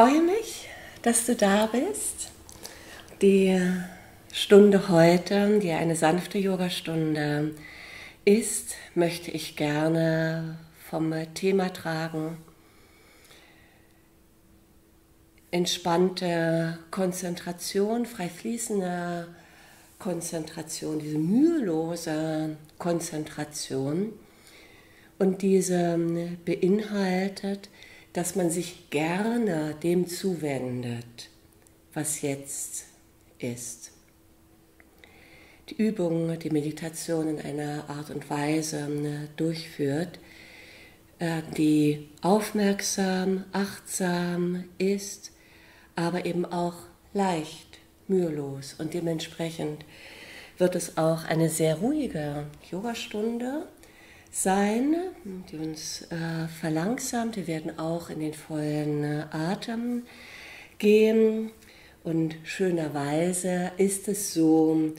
freue mich, dass du da bist. Die Stunde heute, die eine sanfte Yogastunde ist, möchte ich gerne vom Thema tragen. Entspannte Konzentration, frei fließende Konzentration, diese mühelose Konzentration. Und diese beinhaltet, dass man sich gerne dem zuwendet, was jetzt ist. Die Übung, die Meditation in einer Art und Weise ne, durchführt, äh, die aufmerksam, achtsam ist, aber eben auch leicht, mühelos und dementsprechend wird es auch eine sehr ruhige Yogastunde sein, die uns äh, verlangsamt. Wir werden auch in den vollen äh, Atem gehen. Und schönerweise ist es so,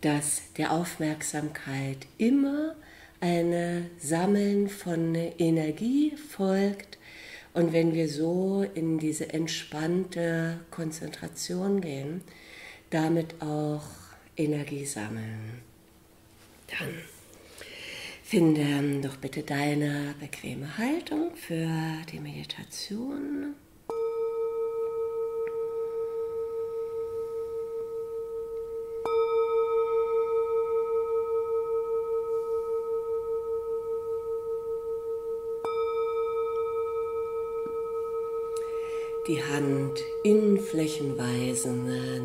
dass der Aufmerksamkeit immer ein Sammeln von Energie folgt. Und wenn wir so in diese entspannte Konzentration gehen, damit auch Energie sammeln. Dann Finde doch bitte deine bequeme Haltung für die Meditation. Die Hand innenflächenweise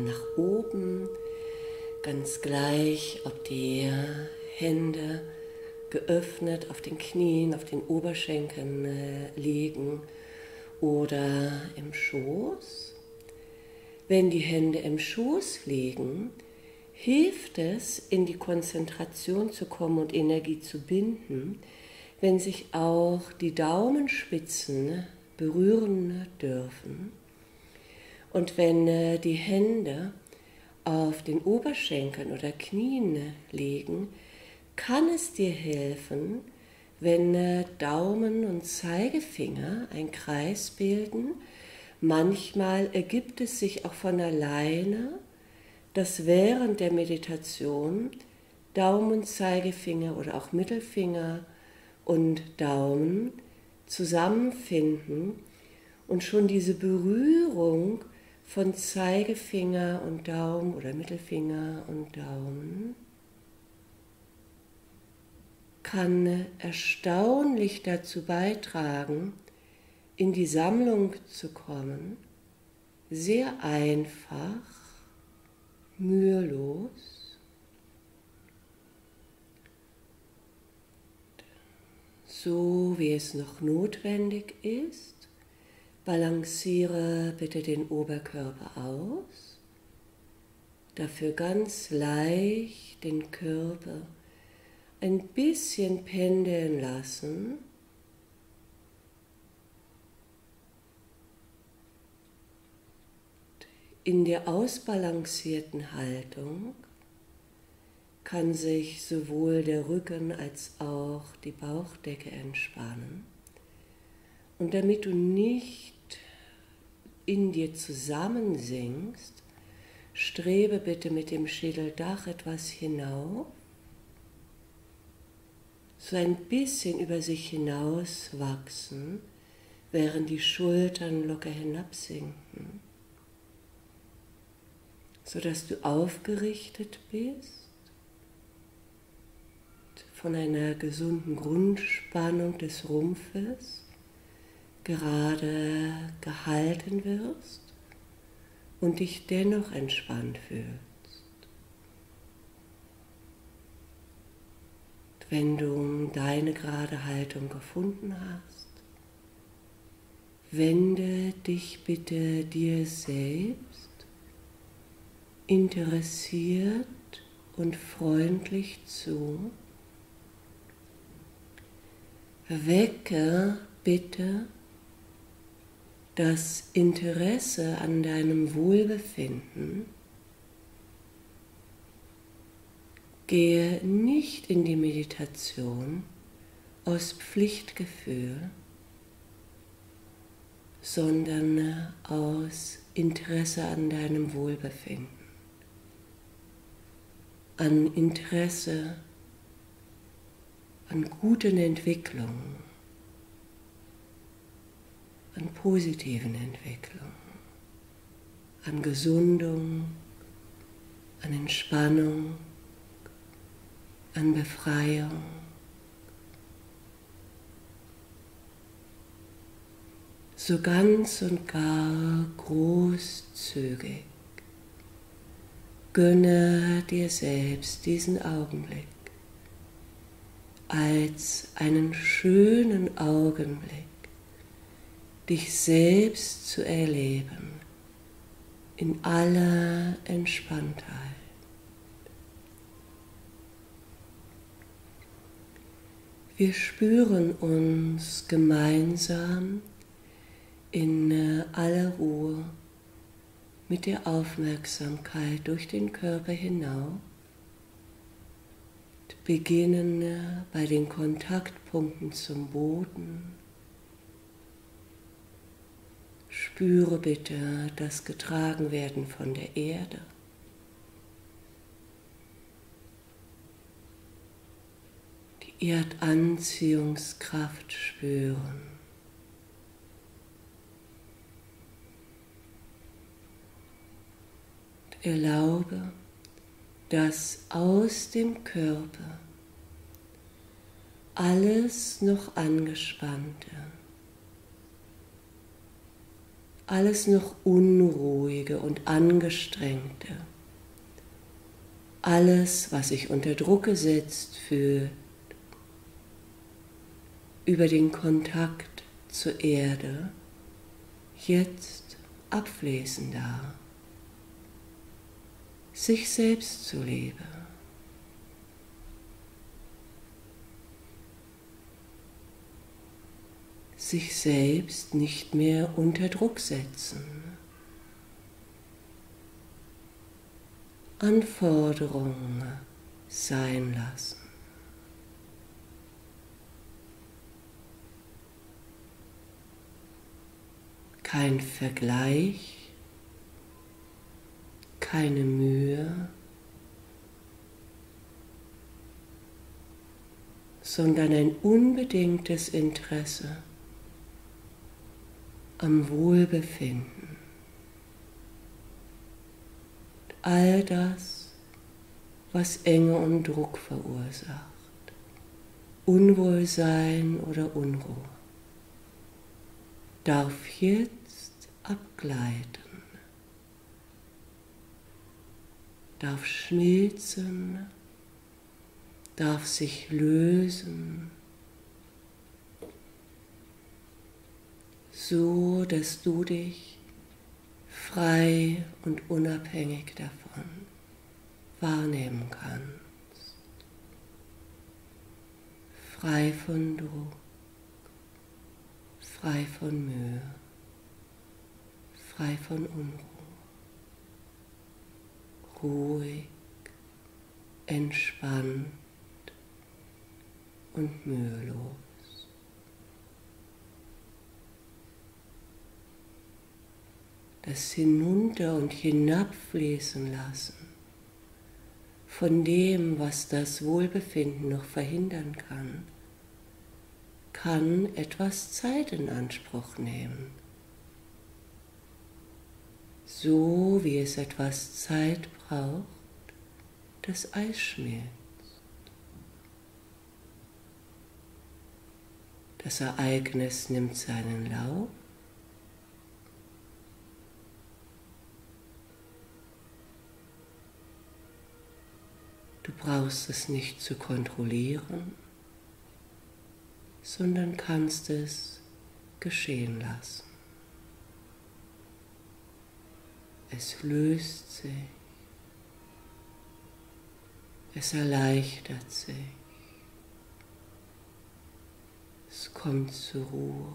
nach oben, ganz gleich, ob die Hände geöffnet auf den Knien, auf den Oberschenkeln äh, liegen oder im Schoß. Wenn die Hände im Schoß liegen, hilft es, in die Konzentration zu kommen und Energie zu binden, wenn sich auch die Daumenspitzen berühren dürfen. Und wenn äh, die Hände auf den Oberschenkeln oder Knien liegen, kann es dir helfen, wenn äh, Daumen und Zeigefinger einen Kreis bilden. Manchmal ergibt es sich auch von alleine, dass während der Meditation Daumen, Zeigefinger oder auch Mittelfinger und Daumen zusammenfinden und schon diese Berührung von Zeigefinger und Daumen oder Mittelfinger und Daumen kann erstaunlich dazu beitragen, in die Sammlung zu kommen, sehr einfach, mühelos. So wie es noch notwendig ist, balanciere bitte den Oberkörper aus, dafür ganz leicht den Körper ein bisschen pendeln lassen. In der ausbalancierten Haltung kann sich sowohl der Rücken als auch die Bauchdecke entspannen. Und damit du nicht in dir zusammensinkst, strebe bitte mit dem Schädeldach etwas hinauf so ein bisschen über sich hinaus wachsen, während die Schultern locker hinabsinken, sodass du aufgerichtet bist, von einer gesunden Grundspannung des Rumpfes gerade gehalten wirst und dich dennoch entspannt fühlst. Wenn du deine gerade Haltung gefunden hast, wende dich bitte dir selbst interessiert und freundlich zu. Wecke bitte das Interesse an deinem Wohlbefinden Gehe nicht in die Meditation aus Pflichtgefühl, sondern aus Interesse an deinem Wohlbefinden, an Interesse an guten Entwicklungen, an positiven Entwicklungen, an Gesundung, an Entspannung, an Befreiung. So ganz und gar großzügig. Gönne dir selbst diesen Augenblick als einen schönen Augenblick, dich selbst zu erleben in aller Entspanntheit. Wir spüren uns gemeinsam in äh, aller Ruhe mit der Aufmerksamkeit durch den Körper hinauf beginnen bei den Kontaktpunkten zum Boden. Spüre bitte das Getragenwerden von der Erde. Erdanziehungskraft spüren. Und erlaube, dass aus dem Körper alles noch angespannte, alles noch unruhige und angestrengte, alles, was sich unter Druck gesetzt fühlt, über den Kontakt zur Erde, jetzt abfließen darf sich selbst zu leben. Sich selbst nicht mehr unter Druck setzen. Anforderungen sein lassen. Kein Vergleich keine Mühe, sondern ein unbedingtes Interesse am Wohlbefinden. All das, was Enge und Druck verursacht, Unwohlsein oder Unruhe, darf jetzt abgleiten. darf schmilzen, darf sich lösen, so dass du dich frei und unabhängig davon wahrnehmen kannst, frei von Druck, frei von Mühe, frei von Unruhe ruhig, entspannt und mühelos. Das Hinunter- und Hinabfließen lassen von dem, was das Wohlbefinden noch verhindern kann, kann etwas Zeit in Anspruch nehmen so wie es etwas Zeit braucht, das Eis schmilzt. Das Ereignis nimmt seinen Lauf. Du brauchst es nicht zu kontrollieren, sondern kannst es geschehen lassen. Es löst sich. Es erleichtert sich. Es kommt zur Ruhe.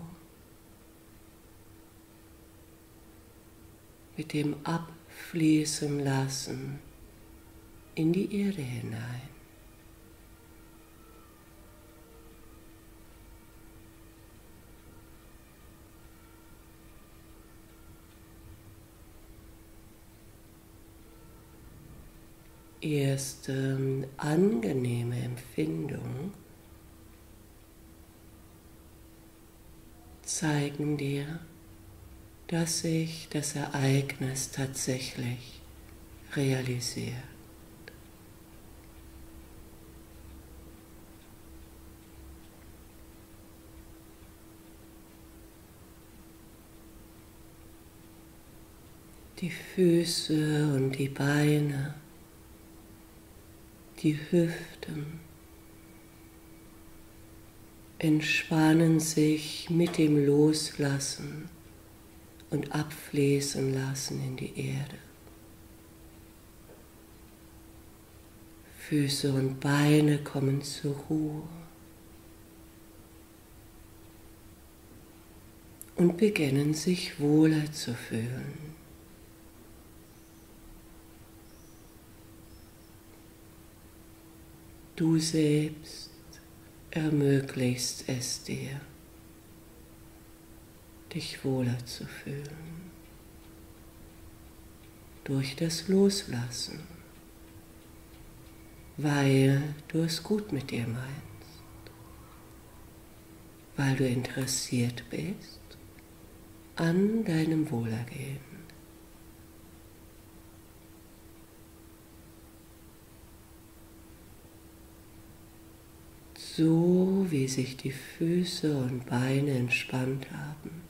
Mit dem Abfließen lassen in die Erde hinein. Erste angenehme Empfindung zeigen dir, dass sich das Ereignis tatsächlich realisiert. Die Füße und die Beine, die Hüften entspannen sich mit dem Loslassen und abfließen lassen in die Erde. Füße und Beine kommen zur Ruhe und beginnen sich wohler zu fühlen. Du selbst ermöglichst es dir, dich wohler zu fühlen durch das Loslassen, weil du es gut mit dir meinst, weil du interessiert bist an deinem Wohlergehen. So wie sich die Füße und Beine entspannt haben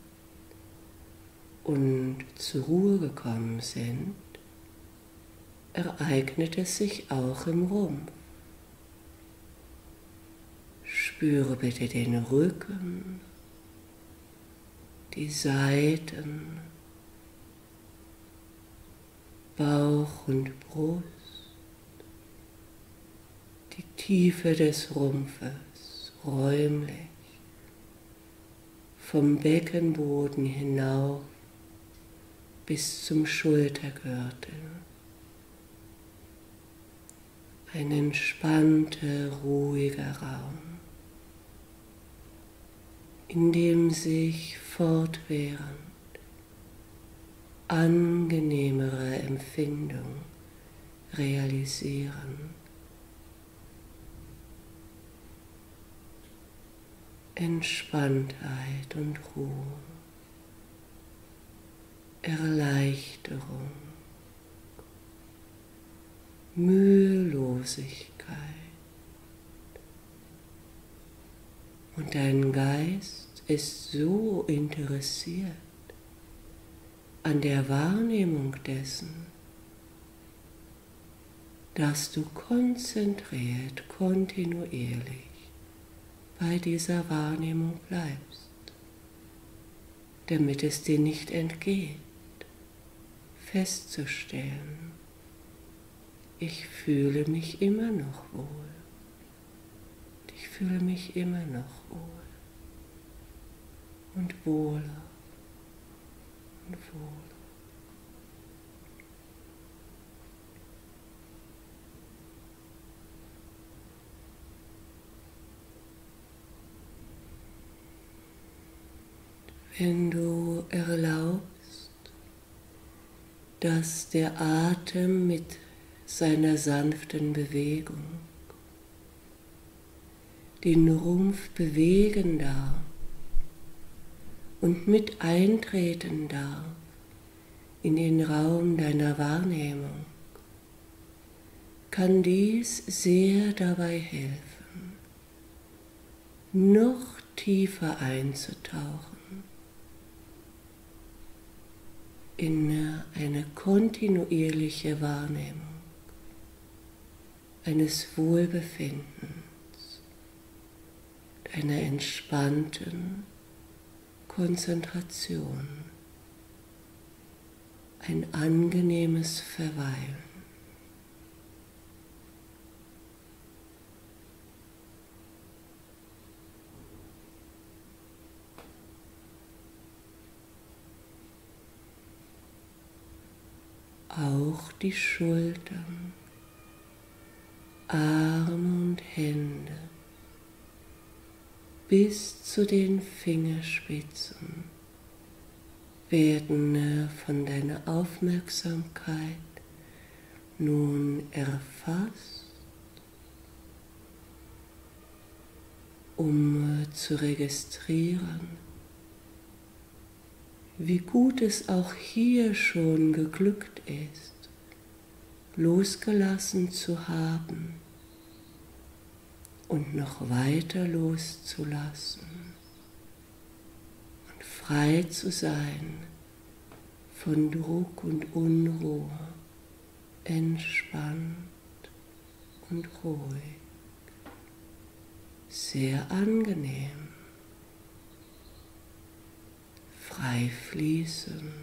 und zur Ruhe gekommen sind, ereignet es sich auch im Rumpf. Spüre bitte den Rücken, die Seiten, Bauch und Brust die Tiefe des Rumpfes räumlich vom Beckenboden hinauf bis zum Schultergürtel. Ein entspannter, ruhiger Raum, in dem sich fortwährend angenehmere Empfindungen realisieren. Entspanntheit und Ruhe, Erleichterung, Mühelosigkeit. Und dein Geist ist so interessiert an der Wahrnehmung dessen, dass du konzentriert, kontinuierlich bei dieser Wahrnehmung bleibst, damit es dir nicht entgeht, festzustellen, ich fühle mich immer noch wohl. Ich fühle mich immer noch wohl und wohler und wohler. Wenn du erlaubst, dass der Atem mit seiner sanften Bewegung den Rumpf bewegen darf und mit eintreten darf in den Raum deiner Wahrnehmung, kann dies sehr dabei helfen, noch tiefer einzutauchen in eine kontinuierliche Wahrnehmung eines Wohlbefindens, einer entspannten Konzentration, ein angenehmes Verweilen. Auch die Schultern, Arme und Hände bis zu den Fingerspitzen werden von deiner Aufmerksamkeit nun erfasst, um zu registrieren, wie gut es auch hier schon geglückt ist, losgelassen zu haben und noch weiter loszulassen und frei zu sein von Druck und Unruhe, entspannt und ruhig, sehr angenehm, frei fließend,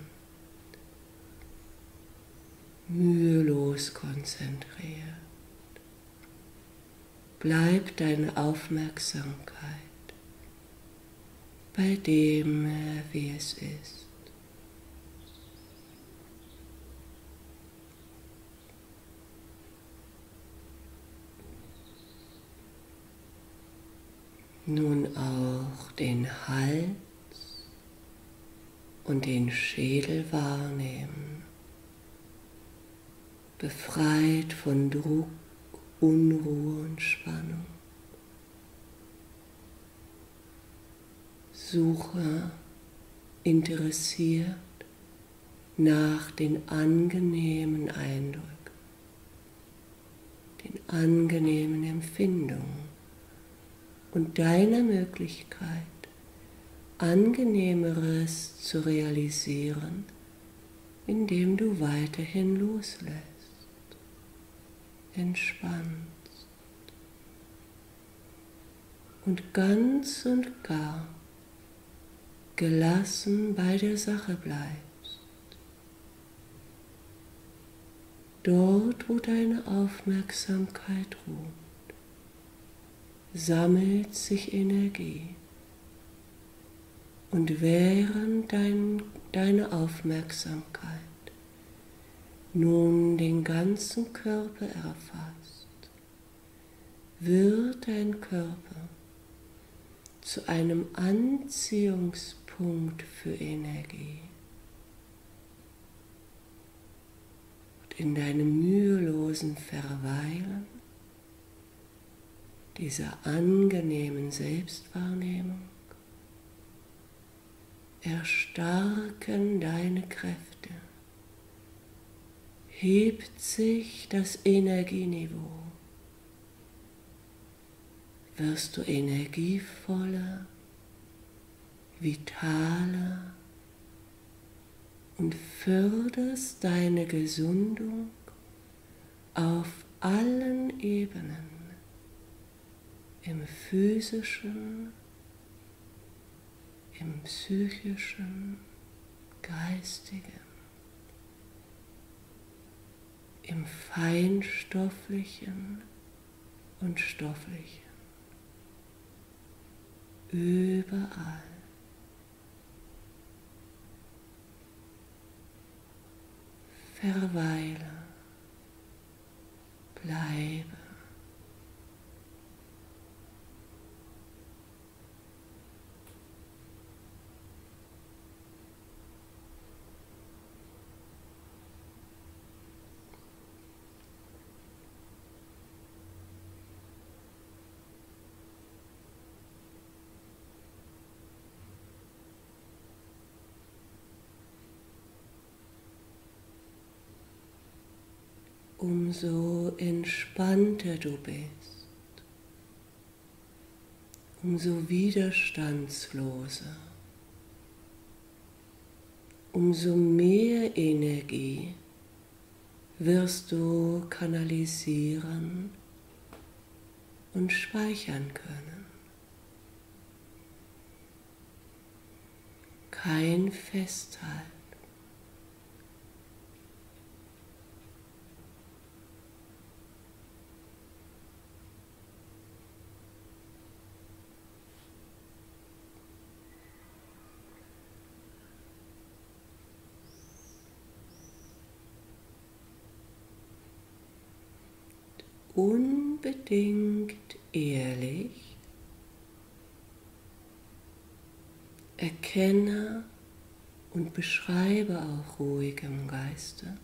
mühelos konzentriert. Bleib deine Aufmerksamkeit bei dem, wie es ist. Nun auch den Hals und den Schädel wahrnehmen, befreit von Druck, Unruhe und Spannung. Suche interessiert nach den angenehmen Eindrücken, den angenehmen Empfindungen und deiner Möglichkeit, angenehmeres zu realisieren, indem du weiterhin loslässt, entspannst und ganz und gar gelassen bei der Sache bleibst. Dort, wo deine Aufmerksamkeit ruht sammelt sich Energie. Und während dein, deine Aufmerksamkeit nun den ganzen Körper erfasst, wird dein Körper zu einem Anziehungspunkt für Energie. Und in deinem mühelosen Verweilen dieser angenehmen Selbstwahrnehmung erstarken deine Kräfte, hebt sich das Energieniveau, wirst du energievoller, vitaler und förderst deine Gesundung auf allen Ebenen im physischen, im psychischen, geistigen, im feinstofflichen und stofflichen, überall. Verweile, bleibe. Umso entspannter du bist, umso widerstandsloser, umso mehr Energie wirst du kanalisieren und speichern können. Kein Festhalten. Unbedingt ehrlich, erkenne und beschreibe auch ruhig im Geiste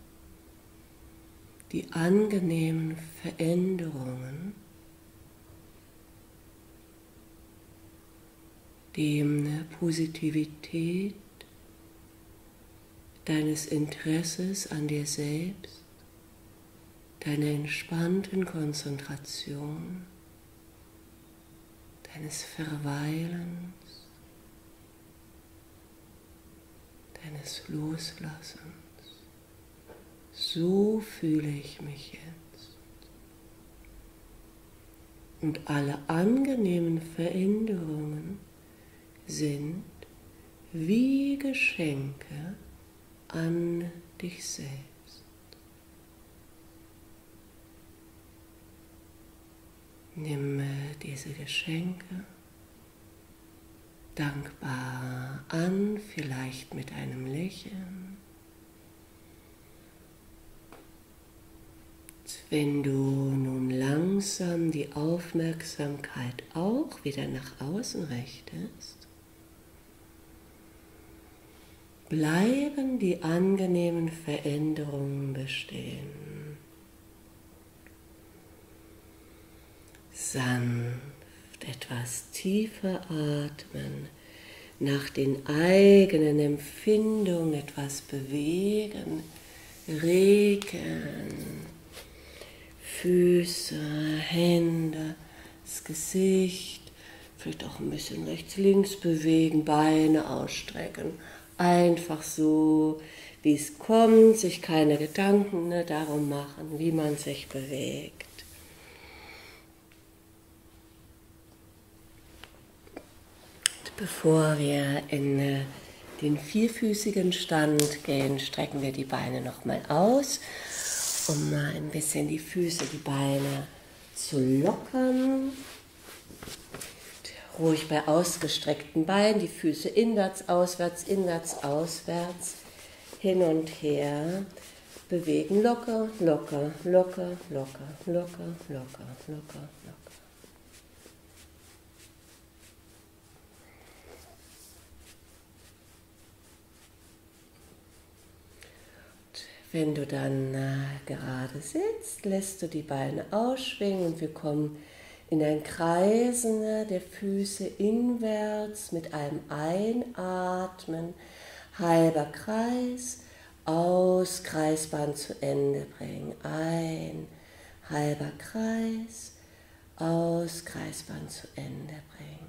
die angenehmen Veränderungen, die Positivität deines Interesses an dir selbst, deiner entspannten Konzentration, deines Verweilens, deines Loslassens. So fühle ich mich jetzt. Und alle angenehmen Veränderungen sind wie Geschenke an dich selbst. Nimm diese Geschenke dankbar an, vielleicht mit einem Lächeln. Wenn du nun langsam die Aufmerksamkeit auch wieder nach außen richtest, bleiben die angenehmen Veränderungen bestehen. Sanft etwas tiefer atmen, nach den eigenen Empfindungen etwas bewegen, regen, Füße, Hände, das Gesicht, vielleicht auch ein bisschen rechts, links bewegen, Beine ausstrecken einfach so, wie es kommt, sich keine Gedanken ne, darum machen, wie man sich bewegt. Bevor wir in äh, den vierfüßigen Stand gehen, strecken wir die Beine nochmal aus, um mal ein bisschen die Füße, die Beine zu lockern. Ruhig bei ausgestreckten Beinen, die Füße inwärts, auswärts, inwärts, auswärts, hin und her bewegen, locker, locker, locker, locker, locker, locker, locker, locker. Wenn du dann äh, gerade sitzt, lässt du die Beine ausschwingen und wir kommen in ein Kreisen der Füße inwärts mit einem Einatmen, halber Kreis, aus, Kreisbahn zu Ende bringen. Ein, halber Kreis, aus, Kreisbahn zu Ende bringen.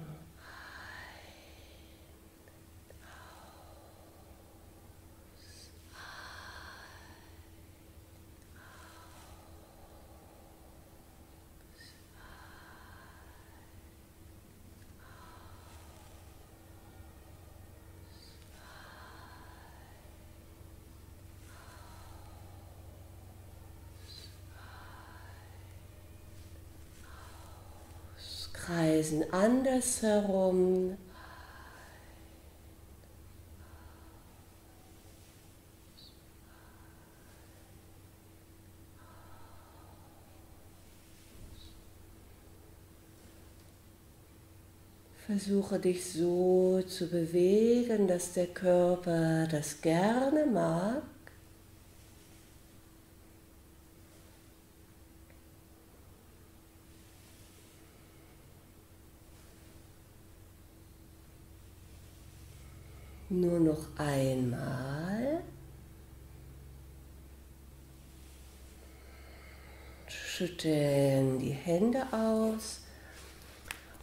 Kreisen andersherum. Versuche dich so zu bewegen, dass der Körper das gerne mag. Nur noch einmal. Schütteln die Hände aus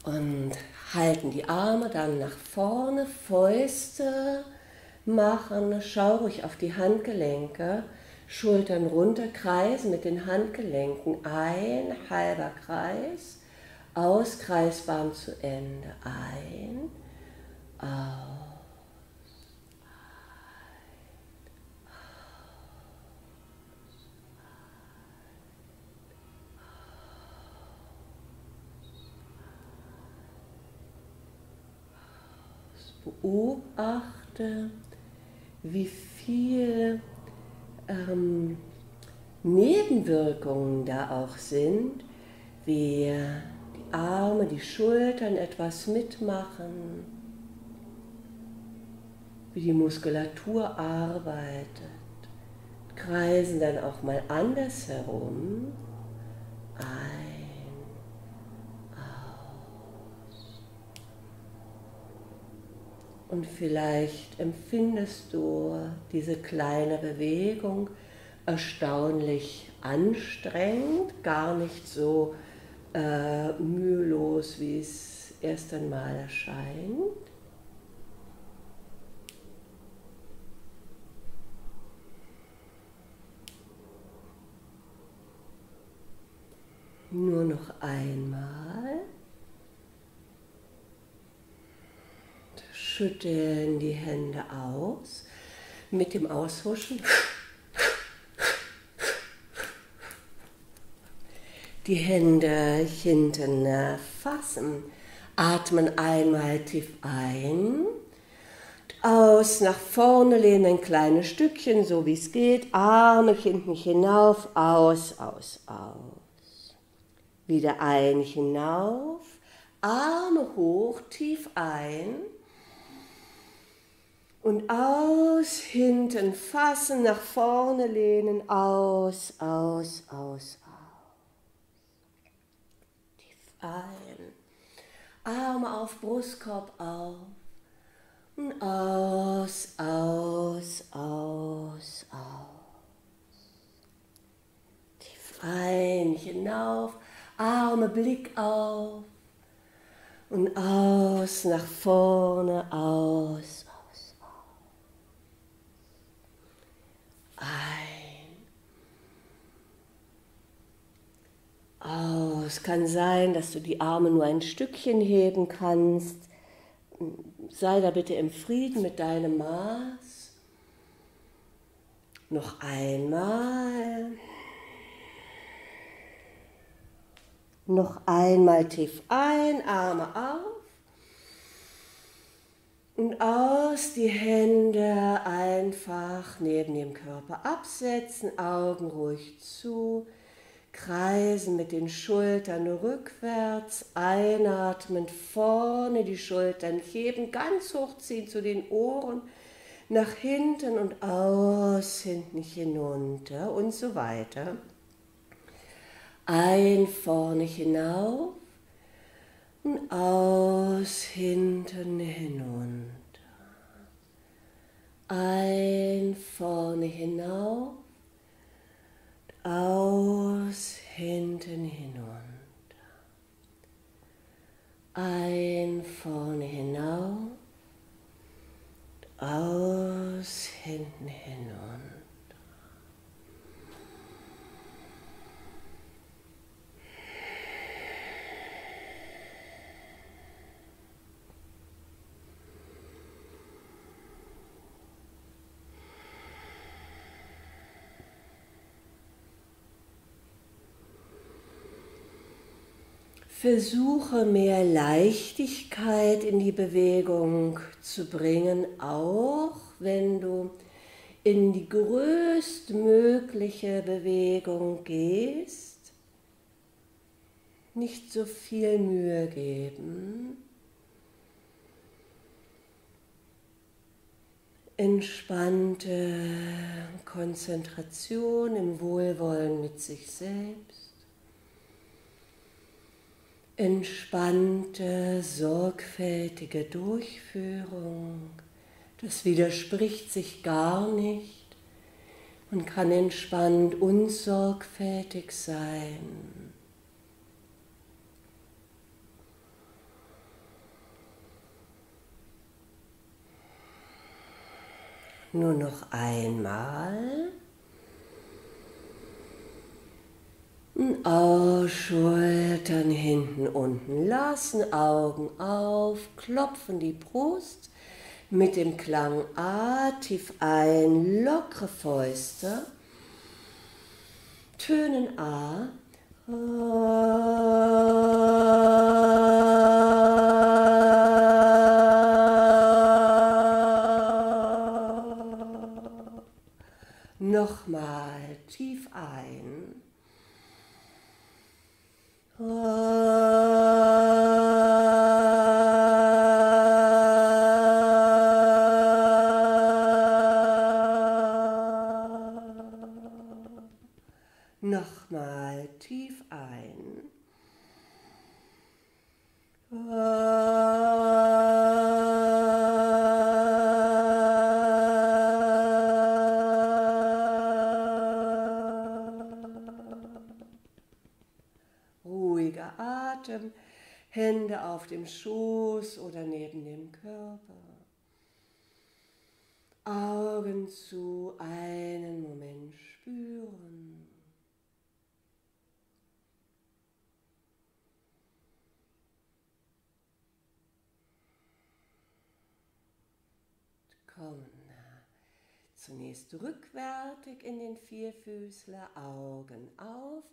und halten die Arme dann nach vorne, Fäuste machen, schau ruhig auf die Handgelenke, Schultern runter, kreisen mit den Handgelenken, ein halber Kreis, aus, Kreisbahn zu Ende, ein, aus. Beobachte, wie viel ähm, Nebenwirkungen da auch sind, wie die Arme, die Schultern etwas mitmachen, wie die Muskulatur arbeitet. Kreisen dann auch mal andersherum. Ein, Und vielleicht empfindest du diese kleine Bewegung erstaunlich anstrengend, gar nicht so äh, mühelos, wie es erst einmal erscheint. Nur noch einmal. Schütteln die Hände aus mit dem Aushuschen. Die Hände hinten fassen. Atmen einmal tief ein. Aus, nach vorne lehnen ein kleines Stückchen, so wie es geht. Arme hinten hinauf, aus, aus, aus. Wieder ein hinauf, Arme hoch, tief ein und aus, hinten fassen, nach vorne lehnen, aus, aus, aus, aus. Tief ein, Arme auf, Brustkorb auf und aus, aus, aus, aus. Tief ein, hinauf, Arme, Blick auf und aus, nach vorne, aus, aus, aus. Ein. Aus. Kann sein, dass du die Arme nur ein Stückchen heben kannst. Sei da bitte im Frieden mit deinem Maß. Noch einmal. Noch einmal tief ein, Arme auf und aus, die Hände einfach neben dem Körper absetzen, Augen ruhig zu, kreisen mit den Schultern rückwärts, einatmen vorne, die Schultern heben, ganz hochziehen zu den Ohren, nach hinten und aus, hinten hinunter und so weiter. Ein vorne hinauf und aus hinten hinunter. Ein vorne hinauf, aus hinten hinunter. Ein vorne hinauf, aus hinten hinunter. Versuche mehr Leichtigkeit in die Bewegung zu bringen, auch wenn du in die größtmögliche Bewegung gehst. Nicht so viel Mühe geben. Entspannte Konzentration im Wohlwollen mit sich selbst entspannte, sorgfältige Durchführung. Das widerspricht sich gar nicht und kann entspannt unsorgfältig sein. Nur noch einmal. Aus, Schultern hinten, unten lassen, Augen auf, klopfen die Brust mit dem Klang A tief ein, lockere Fäuste, Tönen A. Nochmal tief ein. ein. Ruhiger Atem, Hände auf dem Schoß oder neben dem Körper. Augen zu, einen Moment spüren. Kommen. Zunächst rückwärtig in den Vierfüßler, Augen auf,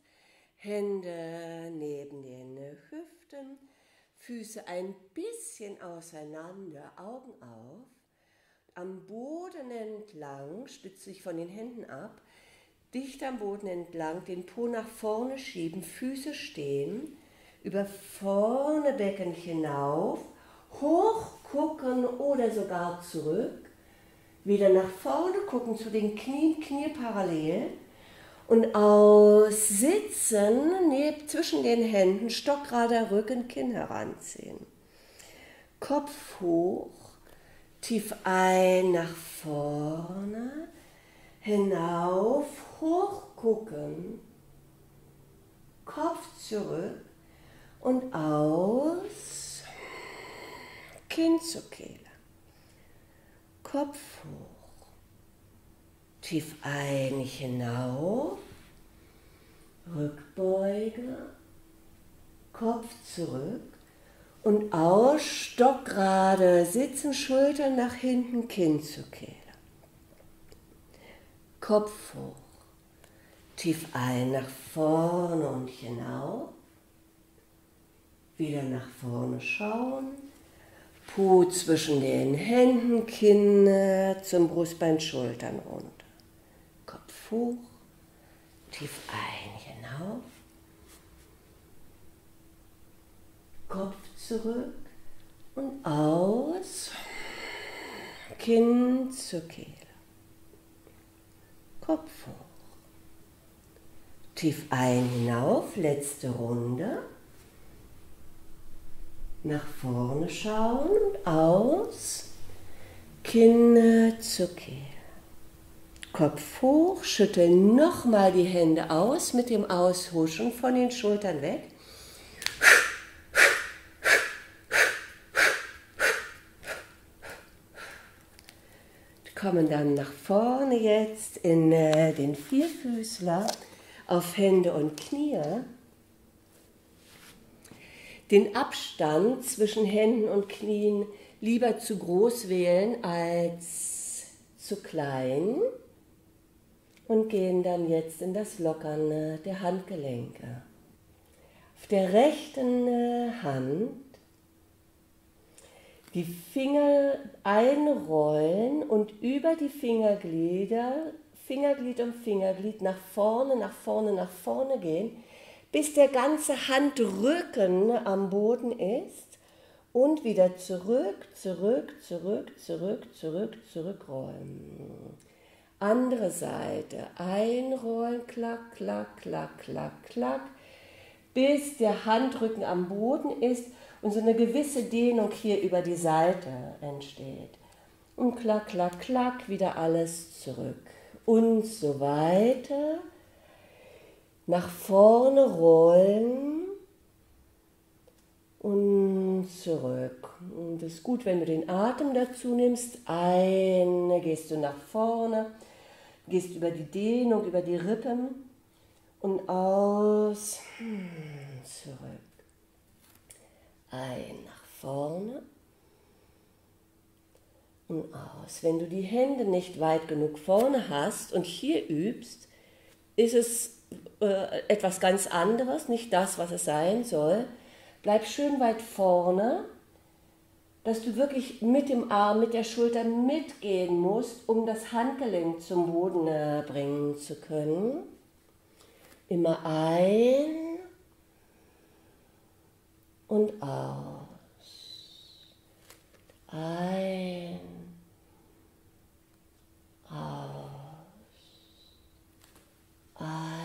Hände neben den Hüften, Füße ein bisschen auseinander, Augen auf. Am Boden entlang, stütze dich von den Händen ab, dicht am Boden entlang, den Po nach vorne schieben, Füße stehen, über vorne Becken hinauf, hoch gucken oder sogar zurück, wieder nach vorne gucken zu den Knien, Knie parallel und aus Sitzen neben, zwischen den Händen, stockgerader Rücken, Kinn heranziehen. Kopf hoch, Tief ein nach vorne, hinauf, hoch gucken, Kopf zurück und aus, Kinn zur Kehle, Kopf hoch, tief ein, hinauf, Rückbeuge, Kopf zurück, und aus, stockgerade sitzen, Schultern nach hinten, Kinn zur Kehle. Kopf hoch, tief ein, nach vorne und hinauf. Wieder nach vorne schauen. Po zwischen den Händen, Kinn zum Brustbein, Schultern runter. Kopf hoch, tief ein, hinauf. Kopf zurück und aus, Kinn zur Kehle, Kopf hoch, tief ein hinauf, letzte Runde, nach vorne schauen aus, Kinn zur Kehle. Kopf hoch, schütteln nochmal die Hände aus mit dem Aushuschen von den Schultern weg kommen dann nach vorne jetzt in äh, den Vierfüßler auf Hände und Knie. Den Abstand zwischen Händen und Knien lieber zu groß wählen als zu klein und gehen dann jetzt in das Lockern der Handgelenke. Auf der rechten äh, Hand die Finger einrollen und über die Fingerglieder, Fingerglied um Fingerglied nach vorne, nach vorne, nach vorne gehen, bis der ganze Handrücken am Boden ist und wieder zurück, zurück, zurück, zurück, zurück, zurückrollen. Andere Seite einrollen, klack, klack, klack, klack, klack, bis der Handrücken am Boden ist und so eine gewisse Dehnung hier über die Seite entsteht. Und klack, klack, klack, wieder alles zurück. Und so weiter. Nach vorne rollen und zurück. Und es ist gut, wenn du den Atem dazu nimmst. Ein, gehst du nach vorne, gehst über die Dehnung, über die Rippen und aus, zurück ein nach vorne und aus. Wenn du die Hände nicht weit genug vorne hast und hier übst, ist es äh, etwas ganz anderes, nicht das, was es sein soll. Bleib schön weit vorne, dass du wirklich mit dem Arm, mit der Schulter mitgehen musst, um das Handgelenk zum Boden äh, bringen zu können. Immer ein und aus. Ein, aus, ein,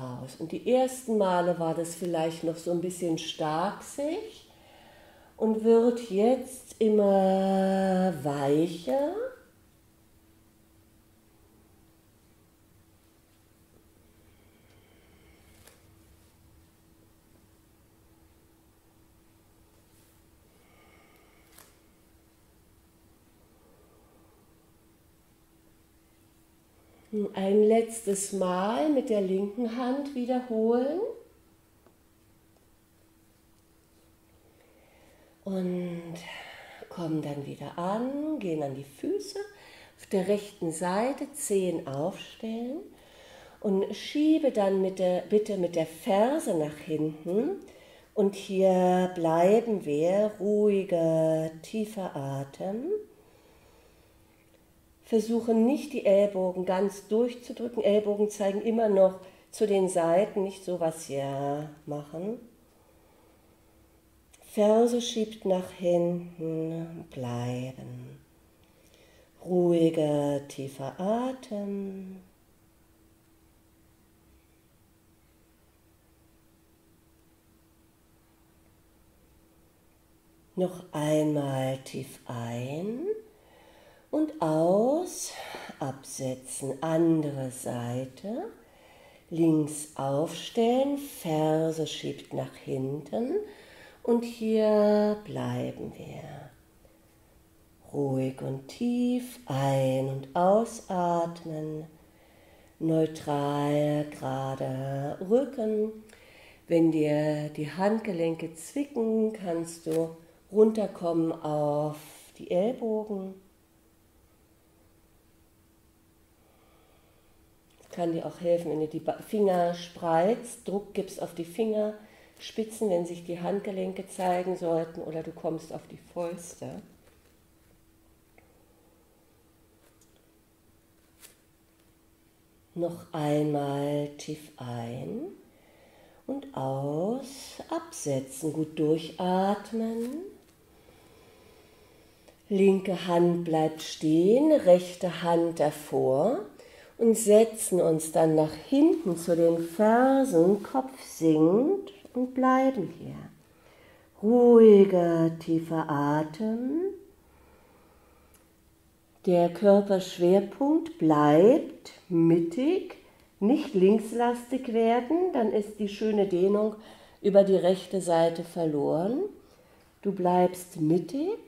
aus. Und die ersten Male war das vielleicht noch so ein bisschen starksig und wird jetzt immer weicher. Ein letztes Mal mit der linken Hand wiederholen. Und kommen dann wieder an, gehen an die Füße, auf der rechten Seite Zehen aufstellen und schiebe dann mit der, bitte mit der Ferse nach hinten. Und hier bleiben wir, ruhiger, tiefer Atem. Versuche nicht die Ellbogen ganz durchzudrücken. Ellbogen zeigen immer noch zu den Seiten, nicht so was hier machen. Ferse schiebt nach hinten, bleiben. Ruhiger, tiefer Atem. Noch einmal tief ein und aus, absetzen, andere Seite, links aufstellen, Ferse schiebt nach hinten und hier bleiben wir. Ruhig und tief ein- und ausatmen, neutral, gerade Rücken. Wenn dir die Handgelenke zwicken, kannst du runterkommen auf die Ellbogen. Kann dir auch helfen, wenn du die Finger spreizt, Druck gibst auf die Fingerspitzen, wenn sich die Handgelenke zeigen sollten oder du kommst auf die Fäuste. Noch einmal tief ein und aus, absetzen, gut durchatmen. Linke Hand bleibt stehen, rechte Hand davor und setzen uns dann nach hinten zu den Fersen, Kopf sinkt und bleiben hier. Ruhiger, tiefer Atem. Der Körperschwerpunkt bleibt mittig, nicht linkslastig werden, dann ist die schöne Dehnung über die rechte Seite verloren. Du bleibst mittig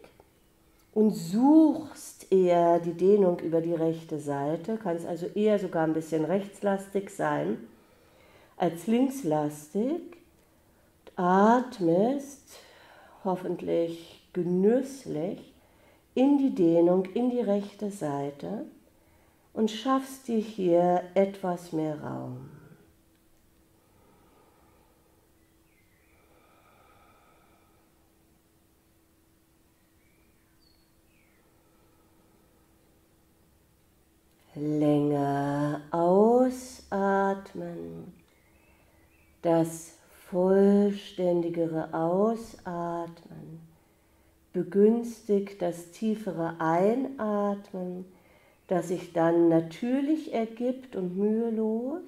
und suchst eher die Dehnung über die rechte Seite, kannst also eher sogar ein bisschen rechtslastig sein als linkslastig. Atmest hoffentlich genüsslich in die Dehnung, in die rechte Seite und schaffst dir hier etwas mehr Raum. Länger ausatmen, das vollständigere Ausatmen begünstigt das tiefere Einatmen, das sich dann natürlich ergibt und mühelos.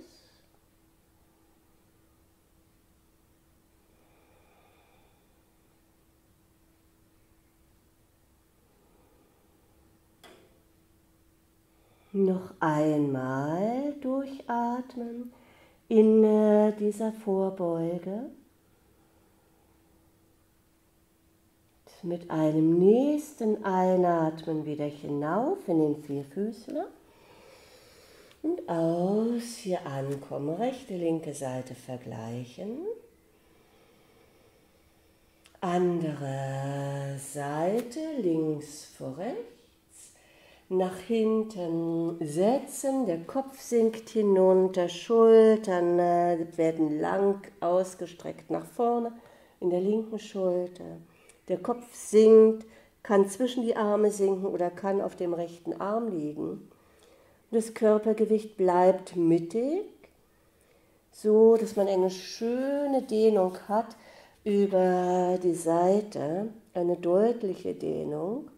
Noch einmal durchatmen in dieser Vorbeuge. Mit einem nächsten Einatmen wieder hinauf in den Vierfüßler und aus hier ankommen. Rechte, linke Seite vergleichen. Andere Seite, links vor rechts nach hinten setzen, der Kopf sinkt hinunter, Schultern äh, werden lang ausgestreckt nach vorne in der linken Schulter. Der Kopf sinkt, kann zwischen die Arme sinken oder kann auf dem rechten Arm liegen. Das Körpergewicht bleibt mittig, so dass man eine schöne Dehnung hat über die Seite, eine deutliche Dehnung.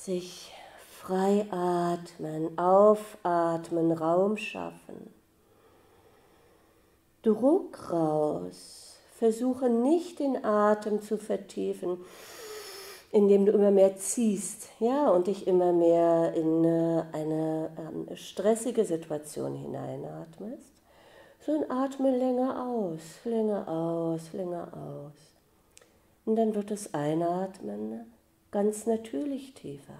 Sich Frei atmen, aufatmen, Raum schaffen. Druck raus. Versuche nicht den Atem zu vertiefen, indem du immer mehr ziehst, ja, und dich immer mehr in äh, eine ähm, stressige Situation hineinatmest, sondern atme länger aus, länger aus, länger aus. Und dann wird das Einatmen ganz natürlich tiefer.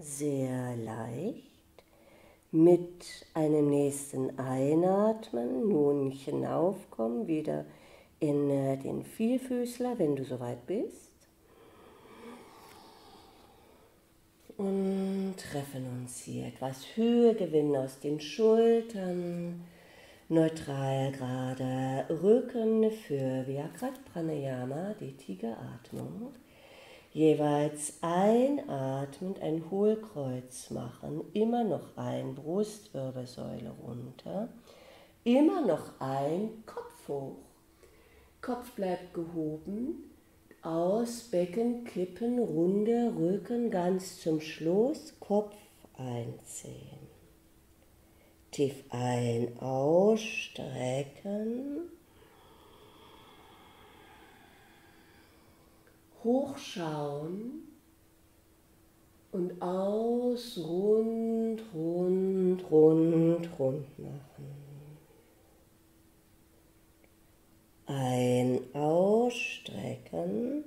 sehr leicht mit einem nächsten Einatmen nun hinaufkommen, wieder in äh, den Vierfüßler, wenn du soweit bist. Und treffen uns hier etwas Höhe, gewinnen aus den Schultern, neutral gerade Rücken für Vyagrat Pranayama, die Tigeratmung jeweils einatmend ein Hohlkreuz machen, immer noch ein, Brustwirbelsäule runter, immer noch ein, Kopf hoch. Kopf bleibt gehoben, aus, Becken kippen, runde Rücken ganz zum Schluss, Kopf einziehen. Tief ein, ausstrecken hochschauen und aus, rund, rund, rund, rund machen. Ein Ausstrecken.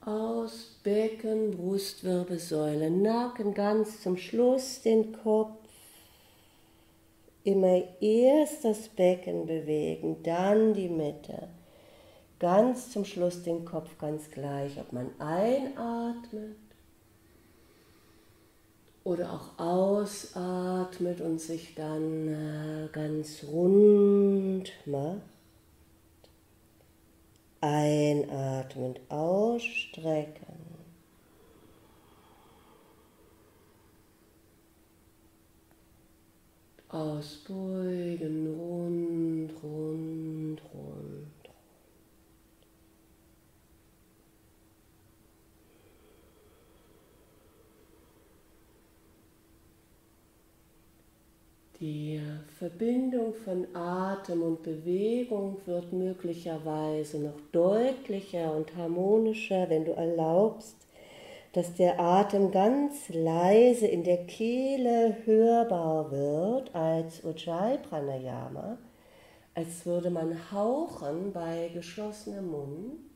Aus Becken, Brustwirbelsäule, Nacken ganz zum Schluss, den Kopf Immer erst das Becken bewegen, dann die Mitte. Ganz zum Schluss den Kopf ganz gleich, ob man einatmet oder auch ausatmet und sich dann äh, ganz rund macht. Einatmend ausstrecken. Ausbeugen, rund, rund, rund. Die Verbindung von Atem und Bewegung wird möglicherweise noch deutlicher und harmonischer, wenn du erlaubst, dass der Atem ganz leise in der Kehle hörbar wird als Ujjayi Pranayama, als würde man hauchen bei geschlossenem Mund.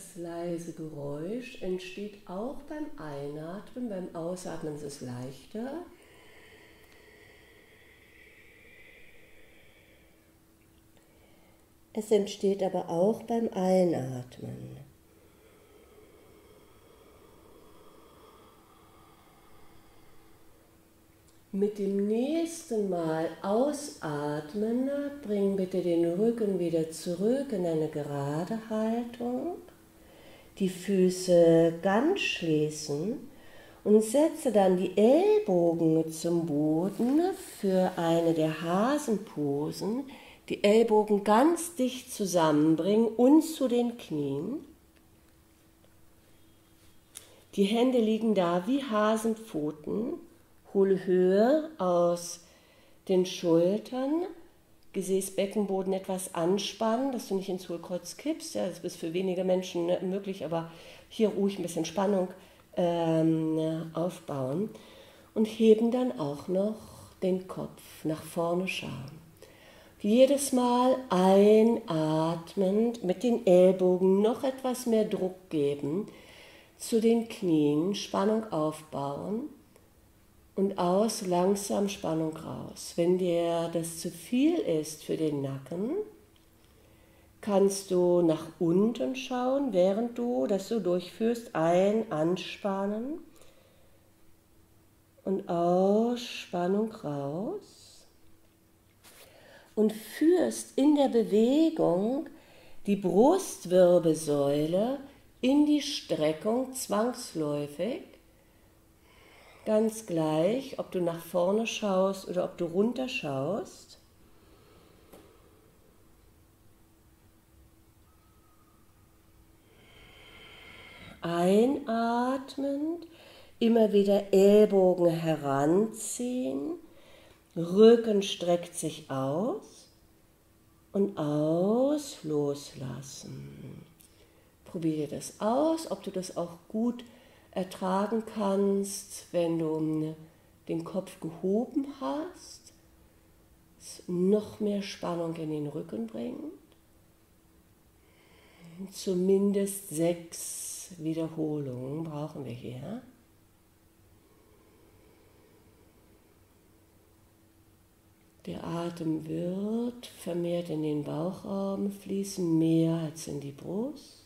Das leise Geräusch entsteht auch beim Einatmen, beim Ausatmen ist es leichter. Es entsteht aber auch beim Einatmen. Mit dem nächsten Mal ausatmen, bring bitte den Rücken wieder zurück in eine gerade Haltung die Füße ganz schließen und setze dann die Ellbogen zum Boden für eine der Hasenposen. Die Ellbogen ganz dicht zusammenbringen und zu den Knien. Die Hände liegen da wie Hasenpfoten. Hole Höhe aus den Schultern Gesäß, Beckenboden etwas anspannen, dass du nicht ins Hohlkreuz kippst. Ja, das ist für wenige Menschen ne, möglich, aber hier ruhig ein bisschen Spannung ähm, aufbauen. Und heben dann auch noch den Kopf nach vorne schauen. Jedes Mal einatmend mit den Ellbogen noch etwas mehr Druck geben, zu den Knien Spannung aufbauen und aus langsam Spannung raus. Wenn dir das zu viel ist für den Nacken, kannst du nach unten schauen, während du das so durchführst. Ein, anspannen und aus Spannung raus. Und führst in der Bewegung die Brustwirbelsäule in die Streckung zwangsläufig ganz gleich, ob du nach vorne schaust oder ob du runter schaust. Einatmend, immer wieder Ellbogen heranziehen, Rücken streckt sich aus und aus loslassen. Probiere das aus, ob du das auch gut ertragen kannst, wenn du den Kopf gehoben hast, es noch mehr Spannung in den Rücken bringt. Zumindest sechs Wiederholungen brauchen wir hier. Der Atem wird vermehrt in den Bauchraum fließen, mehr als in die Brust.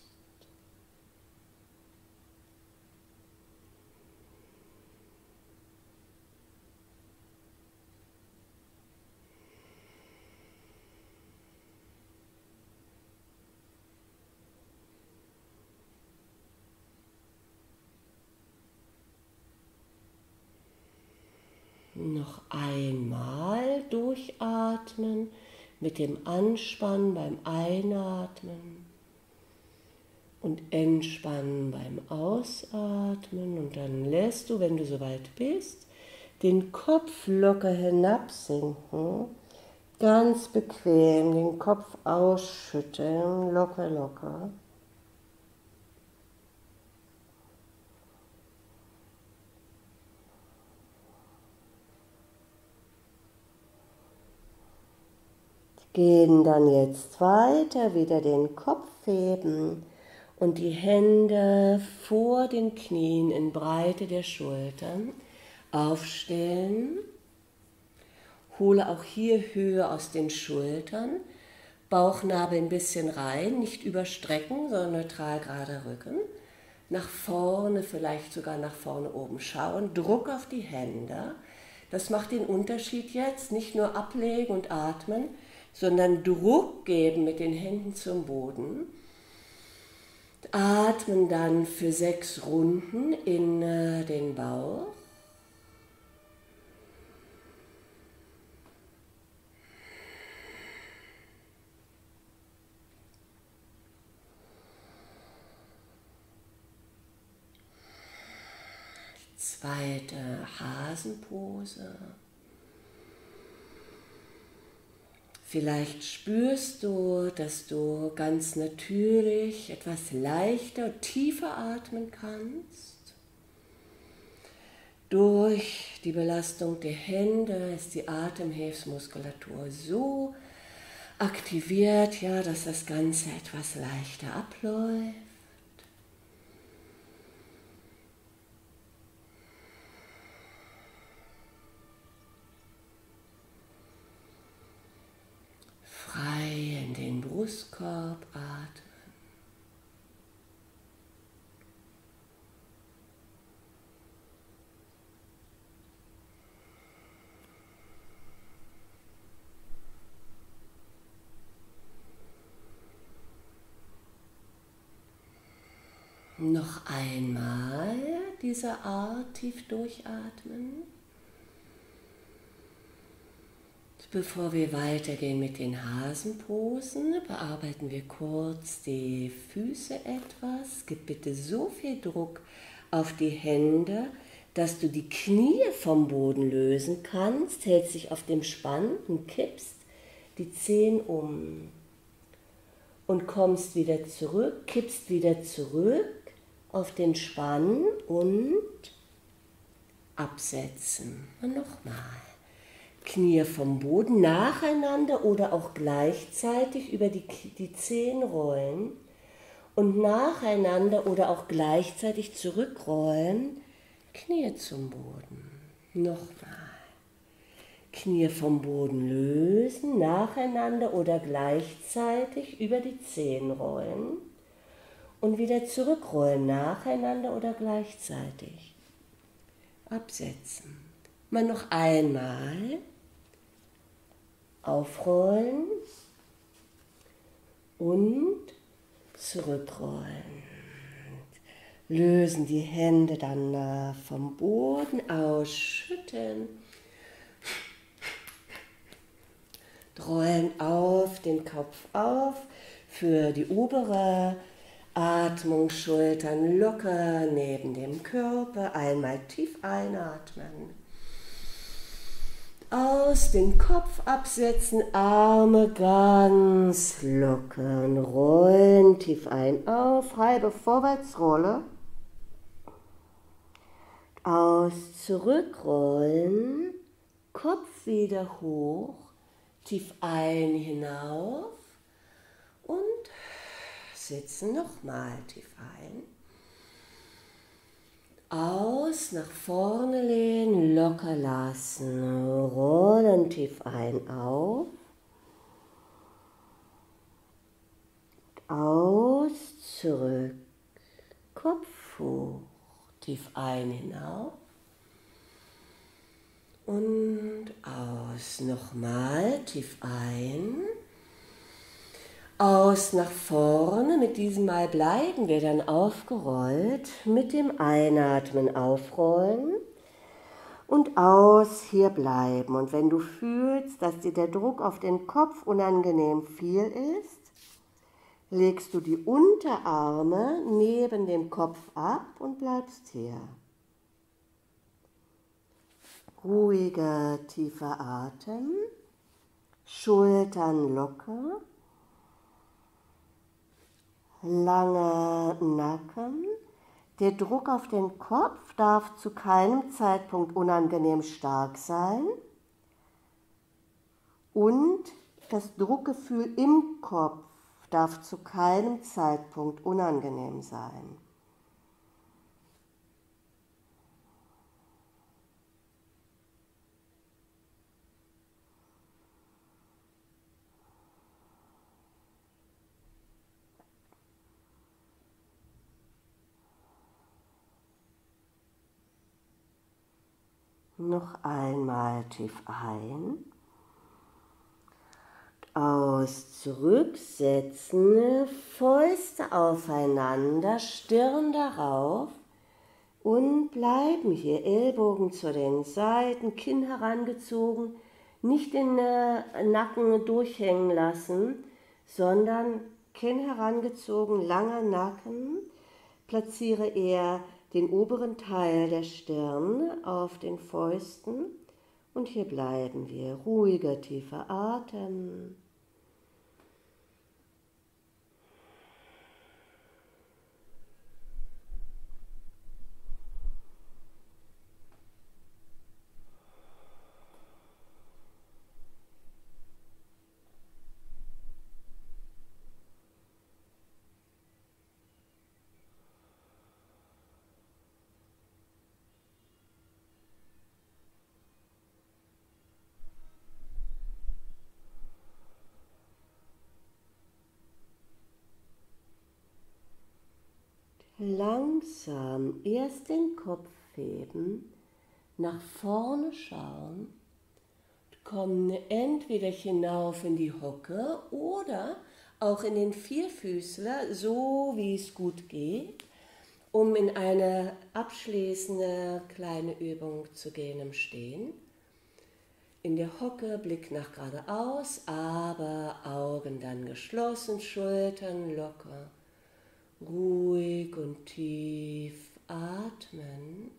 Noch einmal durchatmen mit dem Anspannen beim Einatmen und Entspannen beim Ausatmen. Und dann lässt du, wenn du soweit bist, den Kopf locker hinabsinken. Ganz bequem den Kopf ausschütteln, locker, locker. Gehen dann jetzt weiter, wieder den Kopf heben und die Hände vor den Knien in Breite der Schultern aufstellen. Hole auch hier Höhe aus den Schultern. Bauchnabel ein bisschen rein, nicht überstrecken, sondern neutral gerade Rücken. Nach vorne, vielleicht sogar nach vorne oben schauen. Druck auf die Hände. Das macht den Unterschied jetzt. Nicht nur ablegen und atmen, sondern Druck geben mit den Händen zum Boden. Atmen dann für sechs Runden in äh, den Bauch. Zweite Hasenpose. Vielleicht spürst du, dass du ganz natürlich etwas leichter und tiefer atmen kannst. Durch die Belastung der Hände ist die Atemhilfsmuskulatur so aktiviert, ja, dass das Ganze etwas leichter abläuft. Frei in den Brustkorb atmen. Noch einmal diese Art tief durchatmen. Bevor wir weitergehen mit den Hasenposen, bearbeiten wir kurz die Füße etwas. Gib bitte so viel Druck auf die Hände, dass du die Knie vom Boden lösen kannst. Hältst dich auf dem Spann und kippst die Zehen um. Und kommst wieder zurück, kippst wieder zurück auf den Spann und absetzen. Und nochmal. Knie vom Boden nacheinander oder auch gleichzeitig über die, die Zehen rollen und nacheinander oder auch gleichzeitig zurückrollen, Knie zum Boden. Nochmal. Knie vom Boden lösen, nacheinander oder gleichzeitig über die Zehen rollen und wieder zurückrollen, nacheinander oder gleichzeitig. Absetzen. Mal noch einmal. Aufrollen und zurückrollen. Lösen die Hände dann vom Boden ausschütten rollen auf, den Kopf auf, für die obere Atmung, Schultern locker neben dem Körper, einmal tief einatmen. Aus den Kopf absetzen, Arme ganz lockern, rollen tief ein auf, halbe Vorwärtsrolle. Aus zurückrollen, Kopf wieder hoch, Tief ein hinauf und sitzen nochmal tief ein. Aus, nach vorne lehnen, locker lassen, rollen tief ein auf. Aus, zurück, Kopf hoch, tief ein hinauf und aus. Nochmal tief ein. Aus nach vorne. Mit diesem Mal bleiben wir dann aufgerollt. Mit dem Einatmen aufrollen. Und aus hier bleiben. Und wenn du fühlst, dass dir der Druck auf den Kopf unangenehm viel ist, legst du die Unterarme neben dem Kopf ab und bleibst hier. Ruhiger, tiefer Atem, Schultern locker, langer Nacken. Der Druck auf den Kopf darf zu keinem Zeitpunkt unangenehm stark sein und das Druckgefühl im Kopf darf zu keinem Zeitpunkt unangenehm sein. Noch einmal tief ein. Aus zurücksetzen, Fäuste aufeinander, Stirn darauf und bleiben hier, Ellbogen zu den Seiten, Kinn herangezogen, nicht den äh, Nacken durchhängen lassen, sondern Kinn herangezogen, langer Nacken, platziere eher den oberen Teil der Stirn auf den Fäusten und hier bleiben wir. Ruhiger, tiefer Atem. Langsam erst den Kopf heben, nach vorne schauen, kommen entweder hinauf in die Hocke oder auch in den Vierfüßler, so wie es gut geht, um in eine abschließende kleine Übung zu gehen im Stehen. In der Hocke, Blick nach geradeaus, aber Augen dann geschlossen, Schultern locker ruhig und tief atmen.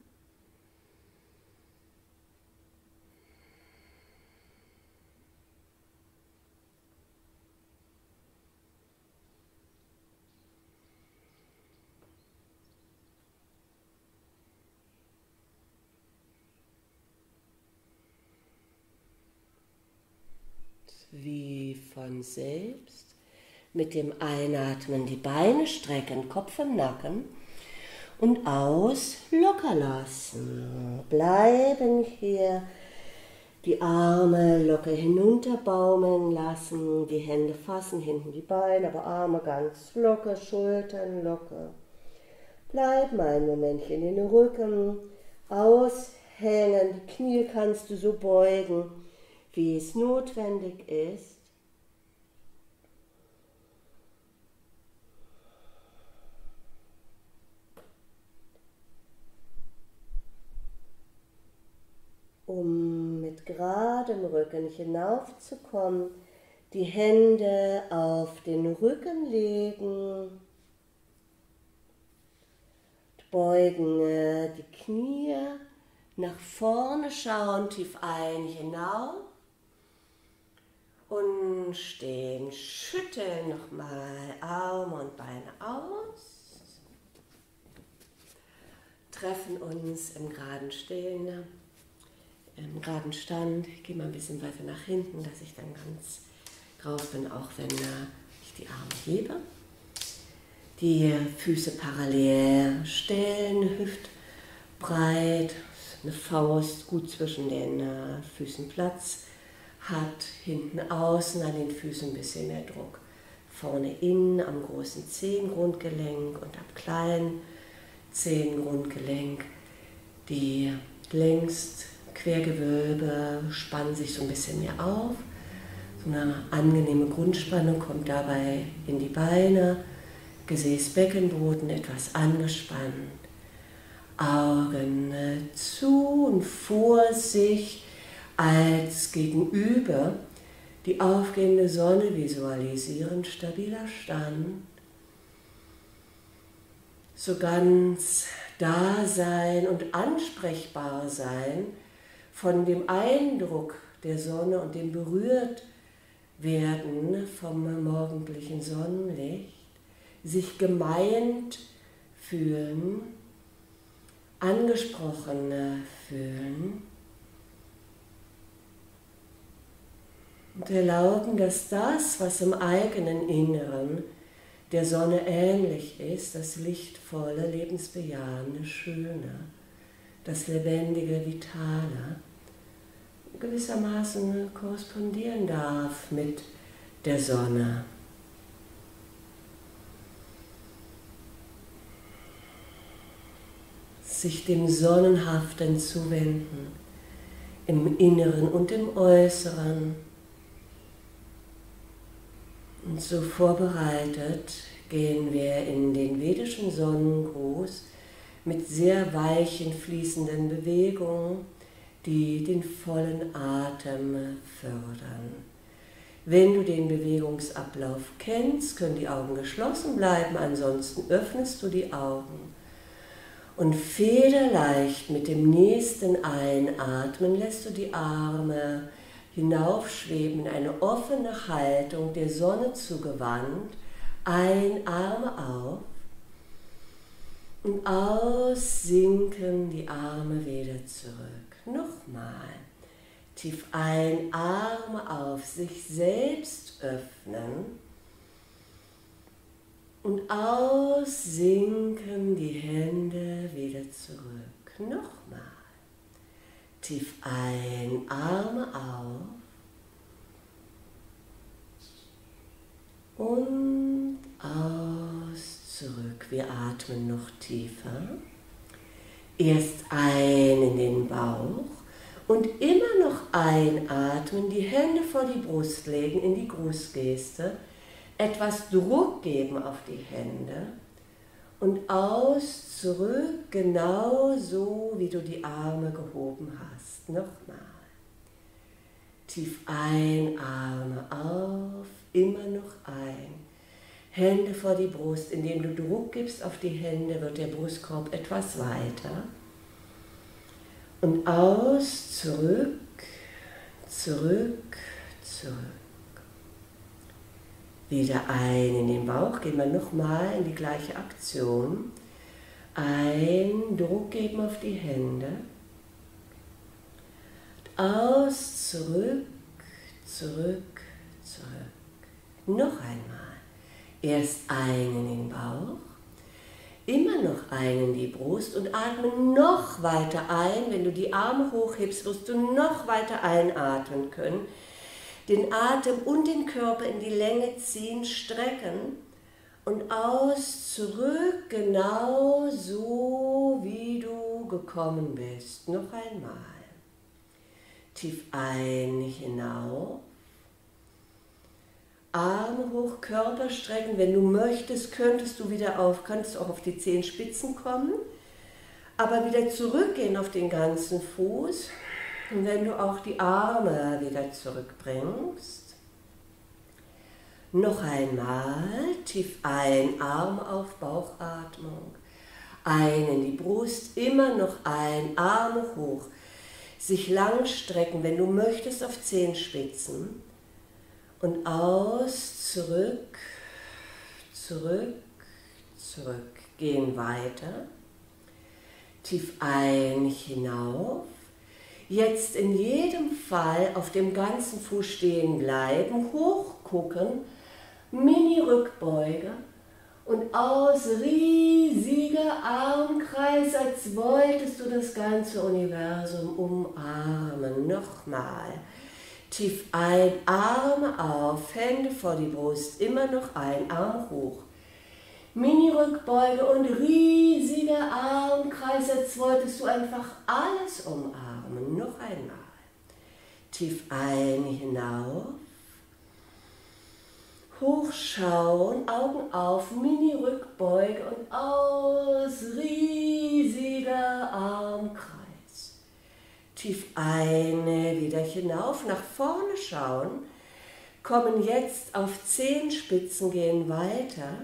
wie von selbst mit dem Einatmen die Beine strecken, Kopf im Nacken und aus locker lassen. Bleiben hier die Arme locker hinunterbaumeln lassen, die Hände fassen hinten die Beine, aber Arme ganz locker, Schultern locker. Bleib mal ein Momentchen in den Rücken aushängen, die Knie kannst du so beugen, wie es notwendig ist. Um mit geradem Rücken hinaufzukommen, die Hände auf den Rücken legen, beugen die Knie, nach vorne schauen, tief ein, hinauf und stehen, schütteln nochmal Arme und Beine aus, treffen uns im geraden Stehen im geraden Stand. Ich gehe mal ein bisschen weiter nach hinten, dass ich dann ganz drauf bin, auch wenn äh, ich die Arme hebe. Die Füße parallel stellen, hüftbreit, eine Faust gut zwischen den äh, Füßen Platz hat, hinten außen an den Füßen ein bisschen mehr Druck. Vorne innen am großen Zehengrundgelenk und am kleinen Zehengrundgelenk die längst Quergewölbe spannen sich so ein bisschen mehr auf. So eine angenehme Grundspannung kommt dabei in die Beine, Gesäßbeckenboden etwas angespannt. Augen zu und vor sich als gegenüber die aufgehende Sonne visualisieren, stabiler Stand. So ganz da sein und ansprechbar sein von dem Eindruck der Sonne und dem berührt werden vom morgendlichen Sonnenlicht, sich gemeint fühlen, angesprochen fühlen und erlauben, dass das, was im eigenen Inneren der Sonne ähnlich ist, das lichtvolle, lebensbejahende, schöne, das lebendige, vitale, gewissermaßen korrespondieren darf mit der Sonne. Sich dem Sonnenhaften zuwenden, im Inneren und im Äußeren. Und so vorbereitet gehen wir in den vedischen Sonnengruß mit sehr weichen, fließenden Bewegungen die den vollen Atem fördern. Wenn du den Bewegungsablauf kennst, können die Augen geschlossen bleiben, ansonsten öffnest du die Augen und federleicht mit dem nächsten Einatmen lässt du die Arme hinaufschweben in eine offene Haltung der Sonne zugewandt, ein Arme auf und aussinken die Arme wieder zurück. Nochmal. Tief ein, Arme auf sich selbst öffnen und aussinken die Hände wieder zurück. Nochmal. Tief ein, Arme auf und aus zurück. Wir atmen noch tiefer. Erst ein in den Bauch und immer noch einatmen, die Hände vor die Brust legen in die Grußgeste, etwas Druck geben auf die Hände und aus zurück, genau so wie du die Arme gehoben hast. Nochmal. Tief ein, Arme auf, immer noch ein. Hände vor die Brust. Indem du Druck gibst auf die Hände, wird der Brustkorb etwas weiter. Und aus, zurück, zurück, zurück. Wieder ein in den Bauch, gehen wir nochmal in die gleiche Aktion. Ein, Druck geben auf die Hände. Aus, zurück, zurück, zurück. Noch einmal. Erst ein in den Bauch, immer noch ein in die Brust und atme noch weiter ein. Wenn du die Arme hochhebst, wirst du noch weiter einatmen können. Den Atem und den Körper in die Länge ziehen, strecken und aus, zurück, genau so, wie du gekommen bist. Noch einmal. Tief ein, hinauf. Arme hoch, Körper strecken. Wenn du möchtest, könntest du wieder auf, kannst auch auf die Zehenspitzen kommen, aber wieder zurückgehen auf den ganzen Fuß. Und wenn du auch die Arme wieder zurückbringst, noch einmal tief ein, Arm auf Bauchatmung, ein in die Brust, immer noch ein, Arme hoch, sich lang strecken, wenn du möchtest, auf Zehenspitzen und aus, zurück, zurück, zurück. Gehen weiter. Tief ein, hinauf. Jetzt in jedem Fall auf dem ganzen Fuß stehen bleiben, hochgucken, Mini-Rückbeuge und aus riesiger Armkreis, als wolltest du das ganze Universum umarmen. Nochmal. Tief ein, Arme auf, Hände vor die Brust, immer noch ein, Arm hoch. Mini-Rückbeuge und riesiger Armkreis, als wolltest du einfach alles umarmen. Noch einmal. Tief ein, hinauf. Hochschauen, Augen auf, Mini-Rückbeuge und aus, riesiger Armkreis tief ein, wieder hinauf, nach vorne schauen, kommen jetzt auf Zehenspitzen, gehen weiter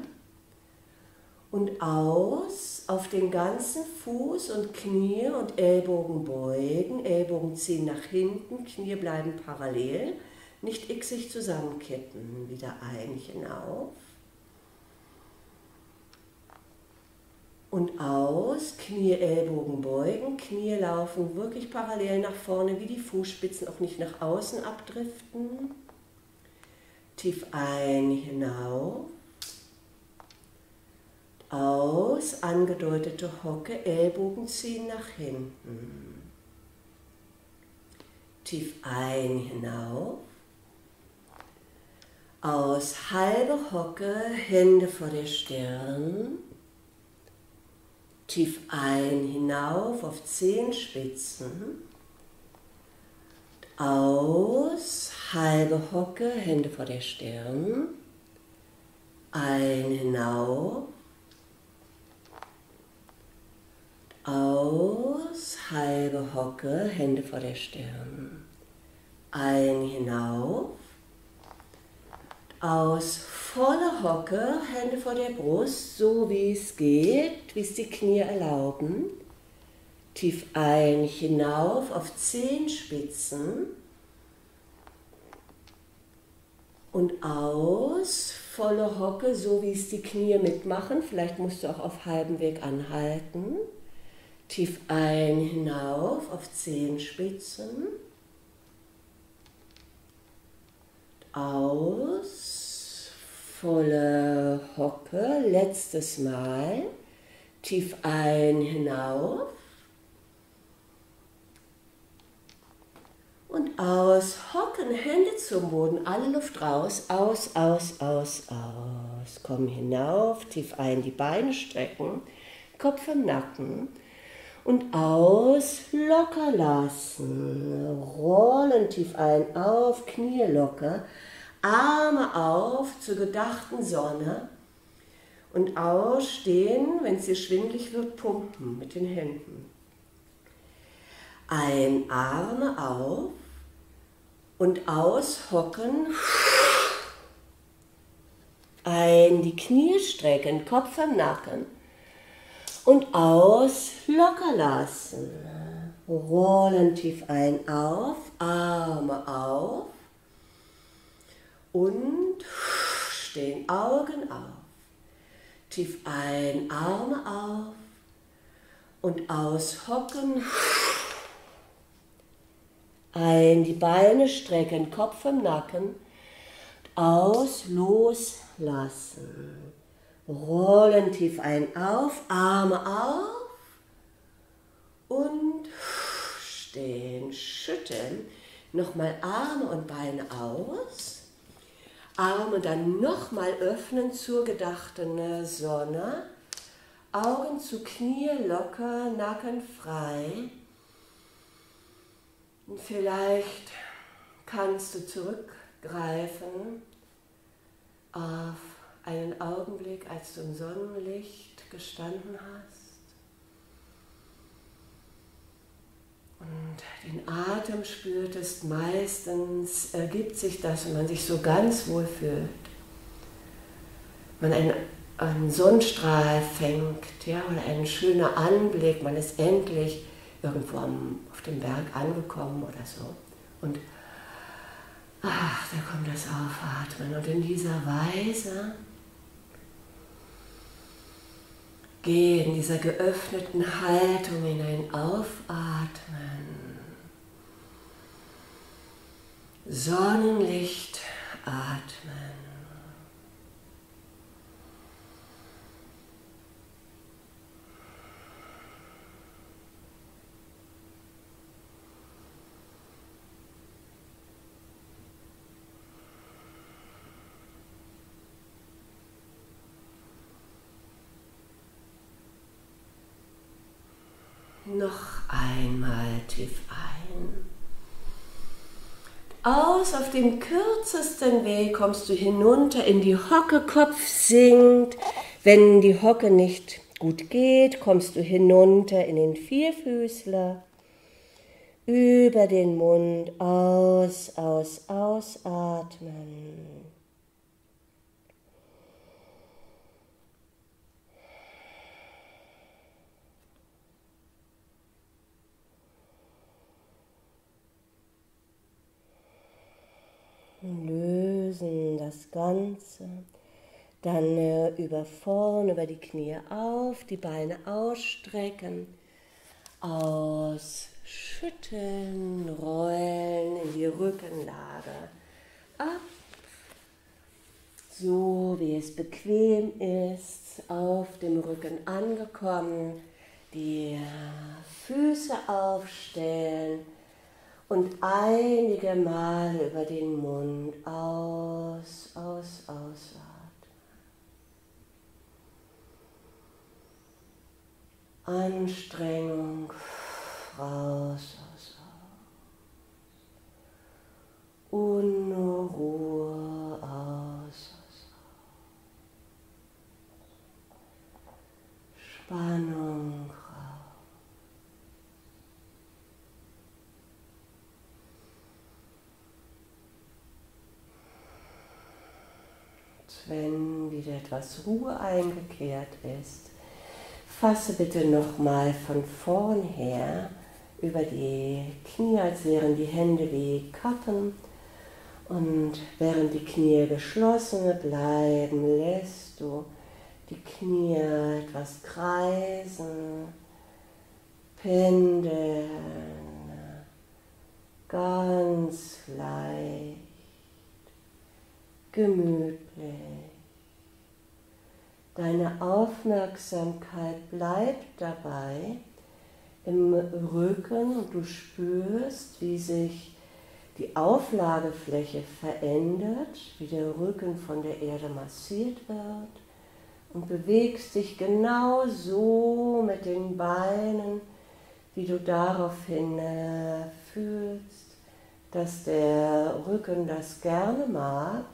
und aus auf den ganzen Fuß und Knie und Ellbogen beugen, Ellbogen ziehen nach hinten, Knie bleiben parallel, nicht xig zusammenkippen, wieder ein, hinauf und aus, Knie, Ellbogen beugen, Knie laufen wirklich parallel nach vorne, wie die Fußspitzen auch nicht nach außen abdriften. Tief ein, hinauf. Aus, angedeutete Hocke, Ellbogen ziehen nach hinten. Tief ein, hinauf. Aus, halbe Hocke, Hände vor der Stirn tief ein, hinauf auf Zehenspitzen, aus, halbe Hocke, Hände vor der Stirn, ein, hinauf, aus, halbe Hocke, Hände vor der Stirn, ein, hinauf, aus voller Hocke, Hände vor der Brust, so wie es geht, wie es die Knie erlauben. Tief ein, hinauf auf Zehenspitzen und aus, volle Hocke, so wie es die Knie mitmachen. Vielleicht musst du auch auf halbem Weg anhalten. Tief ein, hinauf auf Zehenspitzen. Aus volle Hocke, letztes Mal, tief ein, hinauf. Und aus, hocken, Hände zum Boden, alle Luft raus, aus, aus, aus, aus, komm hinauf, tief ein, die Beine strecken, Kopf im Nacken. Und aus, locker lassen, rollen tief ein, auf, Knie locker, Arme auf zur gedachten Sonne und ausstehen, wenn es dir schwindlig wird, pumpen mit den Händen. Ein Arme auf und aushocken. Ein die Knie strecken, Kopf am Nacken und aus locker lassen. Rollen tief ein auf, Arme auf und stehen Augen auf. Tief ein, Arme auf und aushocken. Ein, die Beine strecken, Kopf im Nacken. Aus, loslassen. rollen tief ein auf, Arme auf und stehen, schütteln. Nochmal Arme und Beine aus. Arme dann nochmal öffnen zur gedachten Sonne. Augen zu Knie locker, Nacken frei. Und vielleicht kannst du zurückgreifen auf einen Augenblick, als du im Sonnenlicht gestanden hast und den Atem spürtest. Meistens ergibt sich das, wenn man sich so ganz wohl fühlt. Man einen, einen Sonnenstrahl fängt ja, oder ein schöner Anblick, man ist endlich irgendwo am, auf dem Berg angekommen oder so. Und ach, da kommt das Aufatmen. Und in dieser Weise Geh in dieser geöffneten Haltung in ein Aufatmen. Sonnenlicht atmen. Noch einmal tief ein. Aus auf dem kürzesten Weg kommst du hinunter in die Hocke, Kopf sinkt. Wenn die Hocke nicht gut geht, kommst du hinunter in den Vierfüßler. Über den Mund aus, aus, ausatmen. Lösen das Ganze. Dann äh, über vorn, über die Knie auf, die Beine ausstrecken, ausschütteln, rollen in die Rückenlage. Ab, so wie es bequem ist, auf dem Rücken angekommen, die Füße aufstellen und einige Male über den Mund aus, aus, aus. Anstrengung raus, aus, aus. Unruhe aus, aus. Spannung wenn wieder etwas Ruhe eingekehrt ist, fasse bitte nochmal von vorn her über die Knie, als wären die Hände wie Kappen. Und während die Knie geschlossen bleiben, lässt du die Knie etwas kreisen, pendeln, ganz leicht gemütlich. Deine Aufmerksamkeit bleibt dabei im Rücken und du spürst, wie sich die Auflagefläche verändert, wie der Rücken von der Erde massiert wird und bewegst dich genau so mit den Beinen, wie du daraufhin äh, fühlst, dass der Rücken das gerne mag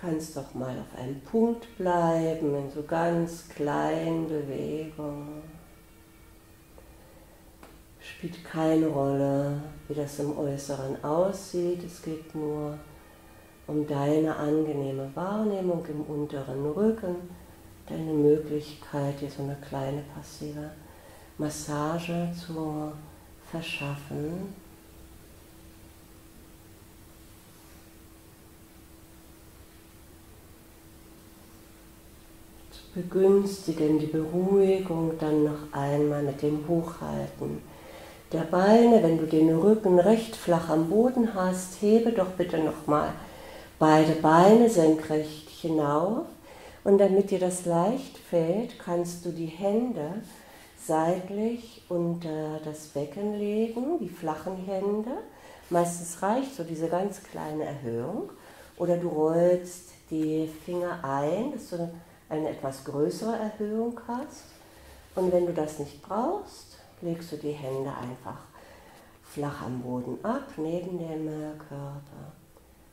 kannst doch mal auf einem Punkt bleiben, in so ganz kleinen Bewegungen. Spielt keine Rolle, wie das im Äußeren aussieht. Es geht nur um deine angenehme Wahrnehmung im unteren Rücken, deine Möglichkeit, dir so eine kleine passive Massage zu verschaffen. Begünstigen die Beruhigung dann noch einmal mit dem Hochhalten der Beine. Wenn du den Rücken recht flach am Boden hast, hebe doch bitte nochmal beide Beine senkrecht hinauf. Und damit dir das leicht fällt, kannst du die Hände seitlich unter das Becken legen, die flachen Hände. Meistens reicht so diese ganz kleine Erhöhung. Oder du rollst die Finger ein, dass du eine etwas größere Erhöhung hast. Und wenn du das nicht brauchst, legst du die Hände einfach flach am Boden ab, neben dem Körper.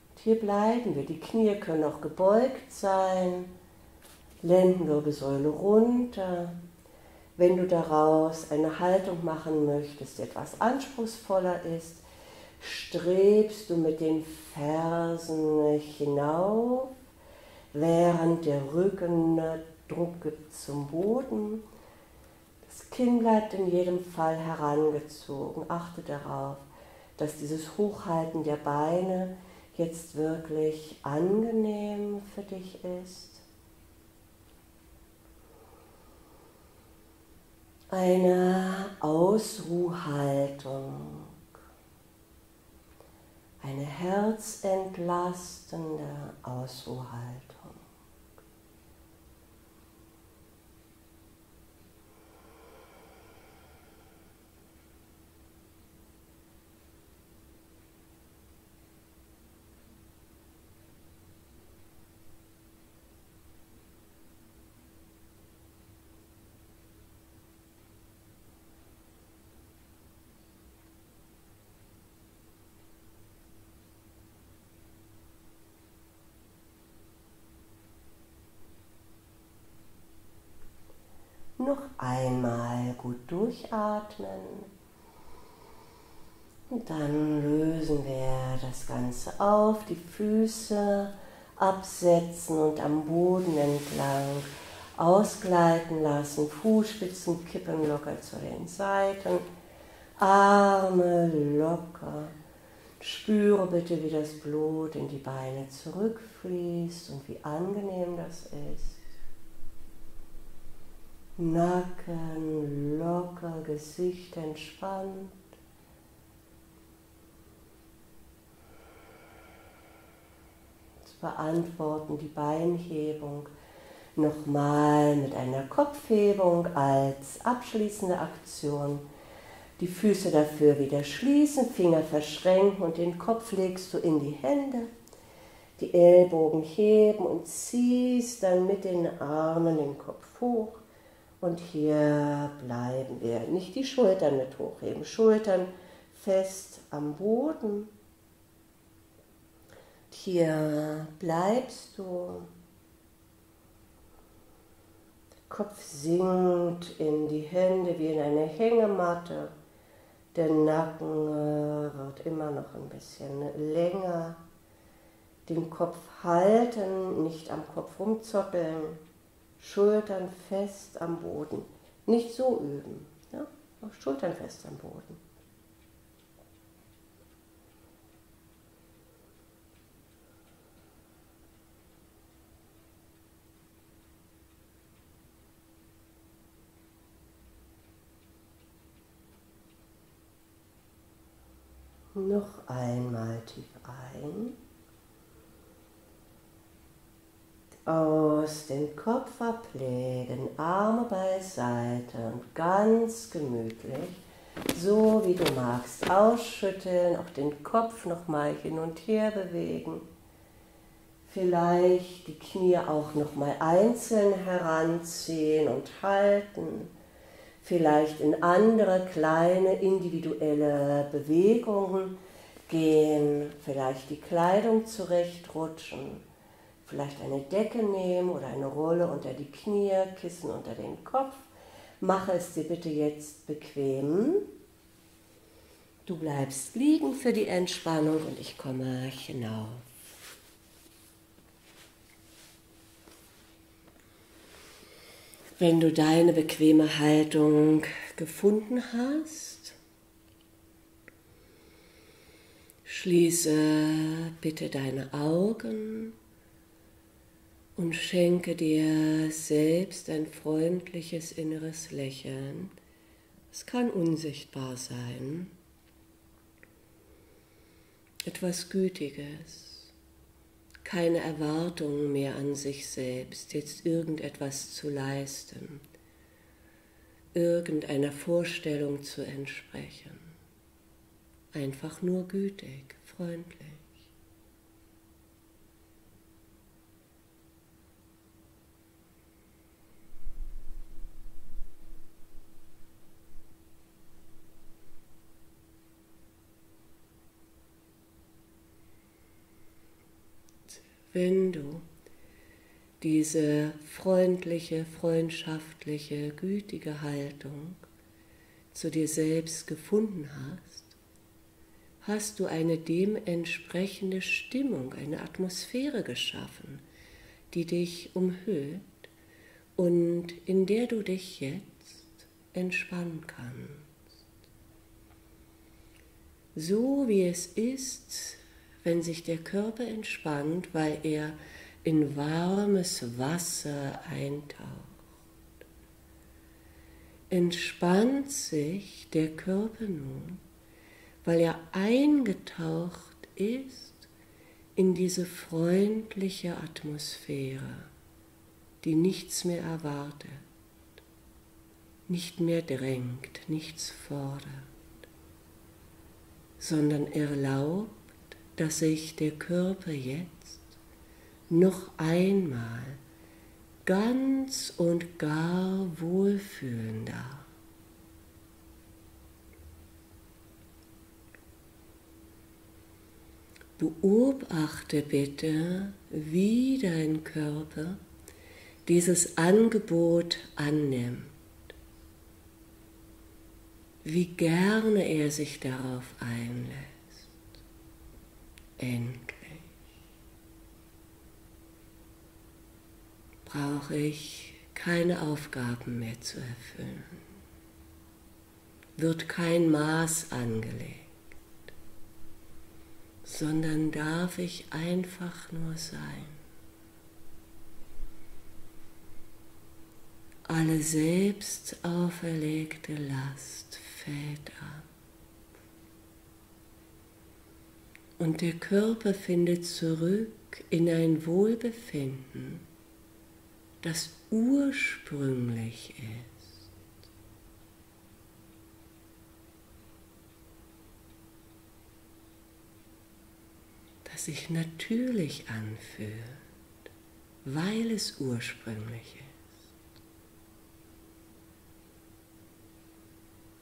Und hier bleiben wir. Die Knie können auch gebeugt sein, Lendenwirbelsäule runter. Wenn du daraus eine Haltung machen möchtest, die etwas anspruchsvoller ist, strebst du mit den Fersen hinauf während der Rücken Druck gibt zum Boden. Das Kinn bleibt in jedem Fall herangezogen. Achte darauf, dass dieses Hochhalten der Beine jetzt wirklich angenehm für dich ist. Eine Ausruhhaltung, eine herzentlastende Ausruhhaltung. Noch einmal gut durchatmen. Und dann lösen wir das Ganze auf, die Füße absetzen und am Boden entlang ausgleiten lassen, Fußspitzen kippen locker zu den Seiten, Arme locker. Spüre bitte, wie das Blut in die Beine zurückfließt und wie angenehm das ist. Nacken locker, Gesicht entspannt. Jetzt beantworten die Beinhebung nochmal mit einer Kopfhebung als abschließende Aktion. Die Füße dafür wieder schließen, Finger verschränken und den Kopf legst du in die Hände. Die Ellbogen heben und ziehst dann mit den Armen den Kopf hoch. Und hier bleiben wir. Nicht die Schultern mit hochheben. Schultern fest am Boden. Hier bleibst du. Der Kopf sinkt in die Hände wie in eine Hängematte. Der Nacken äh, wird immer noch ein bisschen länger. Den Kopf halten, nicht am Kopf rumzoppeln. Schultern fest am Boden. Nicht so üben. Ja? Schultern fest am Boden. Noch einmal tief ein. Aus dem Kopf ablegen, Arme beiseite und ganz gemütlich, so wie du magst, ausschütteln, auch den Kopf nochmal hin und her bewegen. Vielleicht die Knie auch nochmal einzeln heranziehen und halten. Vielleicht in andere kleine individuelle Bewegungen gehen. Vielleicht die Kleidung zurechtrutschen vielleicht eine Decke nehmen oder eine Rolle unter die Knie, Kissen unter den Kopf. Mache es dir bitte jetzt bequem. Du bleibst liegen für die Entspannung und ich komme hinauf. Wenn du deine bequeme Haltung gefunden hast, schließe bitte deine Augen Und schenke dir selbst ein freundliches inneres Lächeln. Es kann unsichtbar sein. Etwas Gütiges. Keine Erwartungen mehr an sich selbst, jetzt irgendetwas zu leisten, irgendeiner Vorstellung zu entsprechen. Einfach nur gütig, freundlich. Wenn du diese freundliche, freundschaftliche, gütige Haltung zu dir selbst gefunden hast, hast du eine dementsprechende Stimmung, eine Atmosphäre geschaffen, die dich umhüllt und in der du dich jetzt entspannen kannst. So wie es ist, wenn sich der Körper entspannt, weil er in warmes Wasser eintaucht. Entspannt sich der Körper nun, weil er eingetaucht ist in diese freundliche Atmosphäre, die nichts mehr erwartet, nicht mehr drängt, nichts fordert, sondern erlaubt, dass sich der Körper jetzt noch einmal ganz und gar wohlfühlen darf. Beobachte bitte, wie dein Körper dieses Angebot annimmt, wie gerne er sich darauf einlässt endlich. Brauche ich keine Aufgaben mehr zu erfüllen. Wird kein Maß angelegt, sondern darf ich einfach nur sein. Alle selbst auferlegte Last fällt ab. Und der Körper findet zurück in ein Wohlbefinden, das ursprünglich ist. Das sich natürlich anfühlt, weil es ursprünglich ist.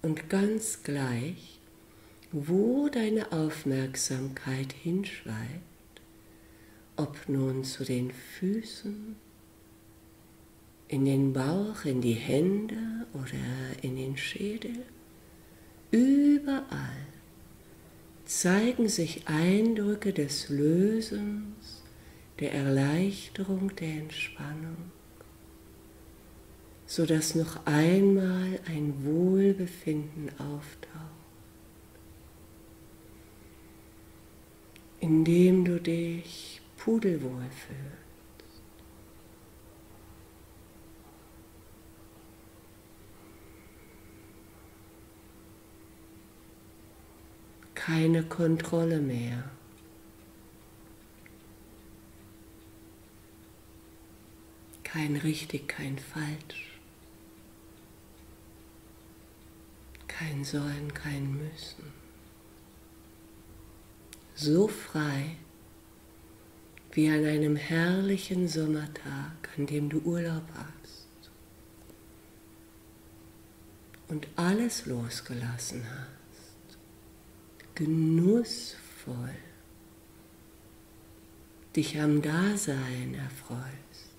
Und ganz gleich, wo deine Aufmerksamkeit hinschweift, ob nun zu den Füßen, in den Bauch, in die Hände oder in den Schädel, überall zeigen sich Eindrücke des Lösens, der Erleichterung, der Entspannung, sodass noch einmal ein Wohlbefinden auftaucht. Indem du dich pudelwohl fühlst. Keine Kontrolle mehr. Kein richtig, kein falsch. Kein sollen, kein müssen so frei wie an einem herrlichen Sommertag, an dem du Urlaub hast und alles losgelassen hast, genussvoll dich am Dasein erfreust,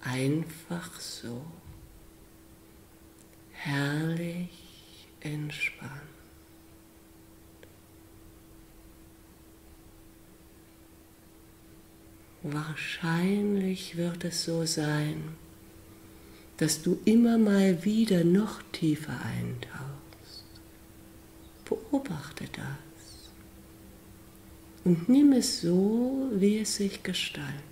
einfach so, herrlich entspannt. Wahrscheinlich wird es so sein, dass du immer mal wieder noch tiefer eintauchst. Beobachte das und nimm es so, wie es sich gestaltet.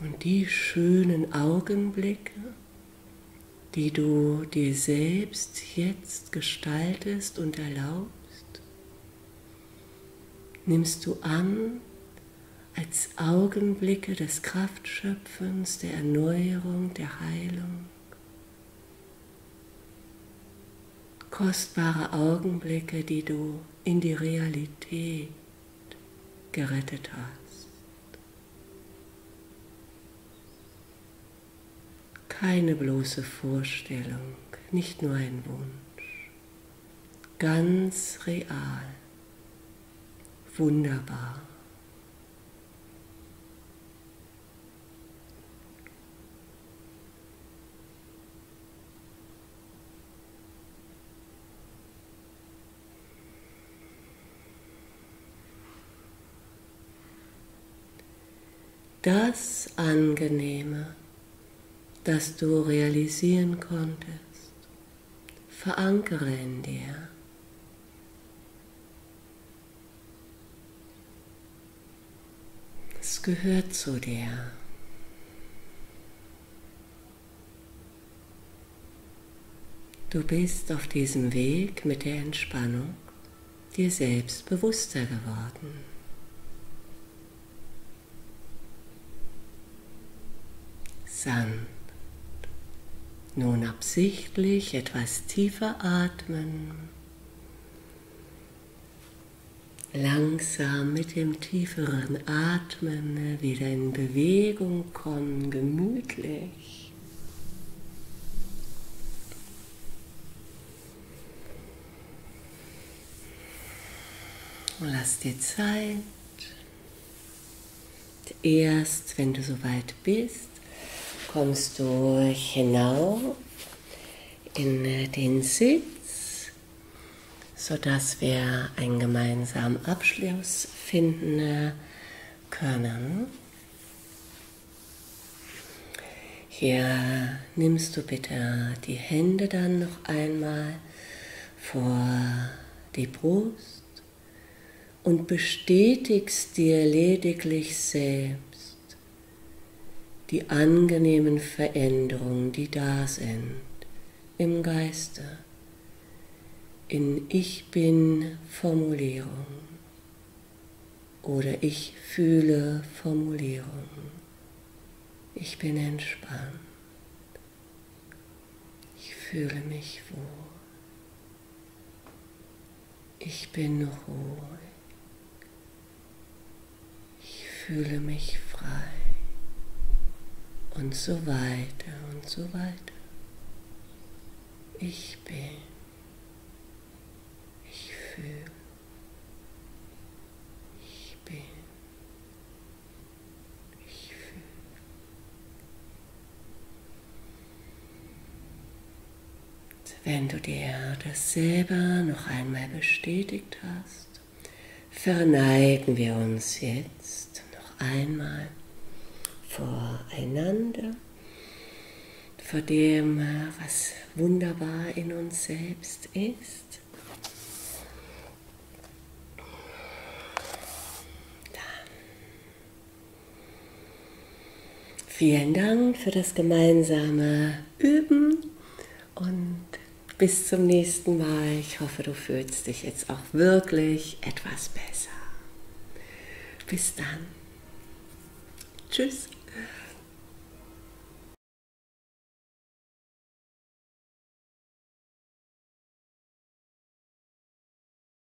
Und die schönen Augenblicke, die du dir selbst jetzt gestaltest und erlaubst, nimmst du an als Augenblicke des Kraftschöpfens, der Erneuerung, der Heilung. Kostbare Augenblicke, die du in die Realität gerettet hast. Keine bloße Vorstellung, nicht nur ein Wunsch, ganz real, wunderbar. das Angenehme, das du realisieren konntest, verankere in dir. Es gehört zu dir. Du bist auf diesem Weg mit der Entspannung dir selbst bewusster geworden. sanft. Nun absichtlich etwas tiefer atmen. Langsam mit dem tieferen Atmen wieder in Bewegung kommen, gemütlich. Lass dir Zeit. Erst wenn du soweit bist, kommst du hinauf in den Sitz, sodass wir einen gemeinsamen Abschluss finden können. Hier nimmst du bitte die Hände dann noch einmal vor die Brust und bestätigst dir lediglich selbst, die angenehmen Veränderungen, die da sind im Geiste, in Ich bin Formulierung oder Ich fühle Formulierung. Ich bin entspannt. Ich fühle mich wohl. Ich bin ruhig. Ich fühle mich frei und so weiter und so weiter. Ich bin, ich fühle, ich bin, ich fühle. Wenn du dir das selber noch einmal bestätigt hast, verneigen wir uns jetzt noch einmal voreinander, vor dem, was wunderbar in uns selbst ist. Vielen Dank für das gemeinsame Üben und bis zum nächsten Mal. Ich hoffe, du fühlst dich jetzt auch wirklich etwas besser. Bis dann. Tschüss.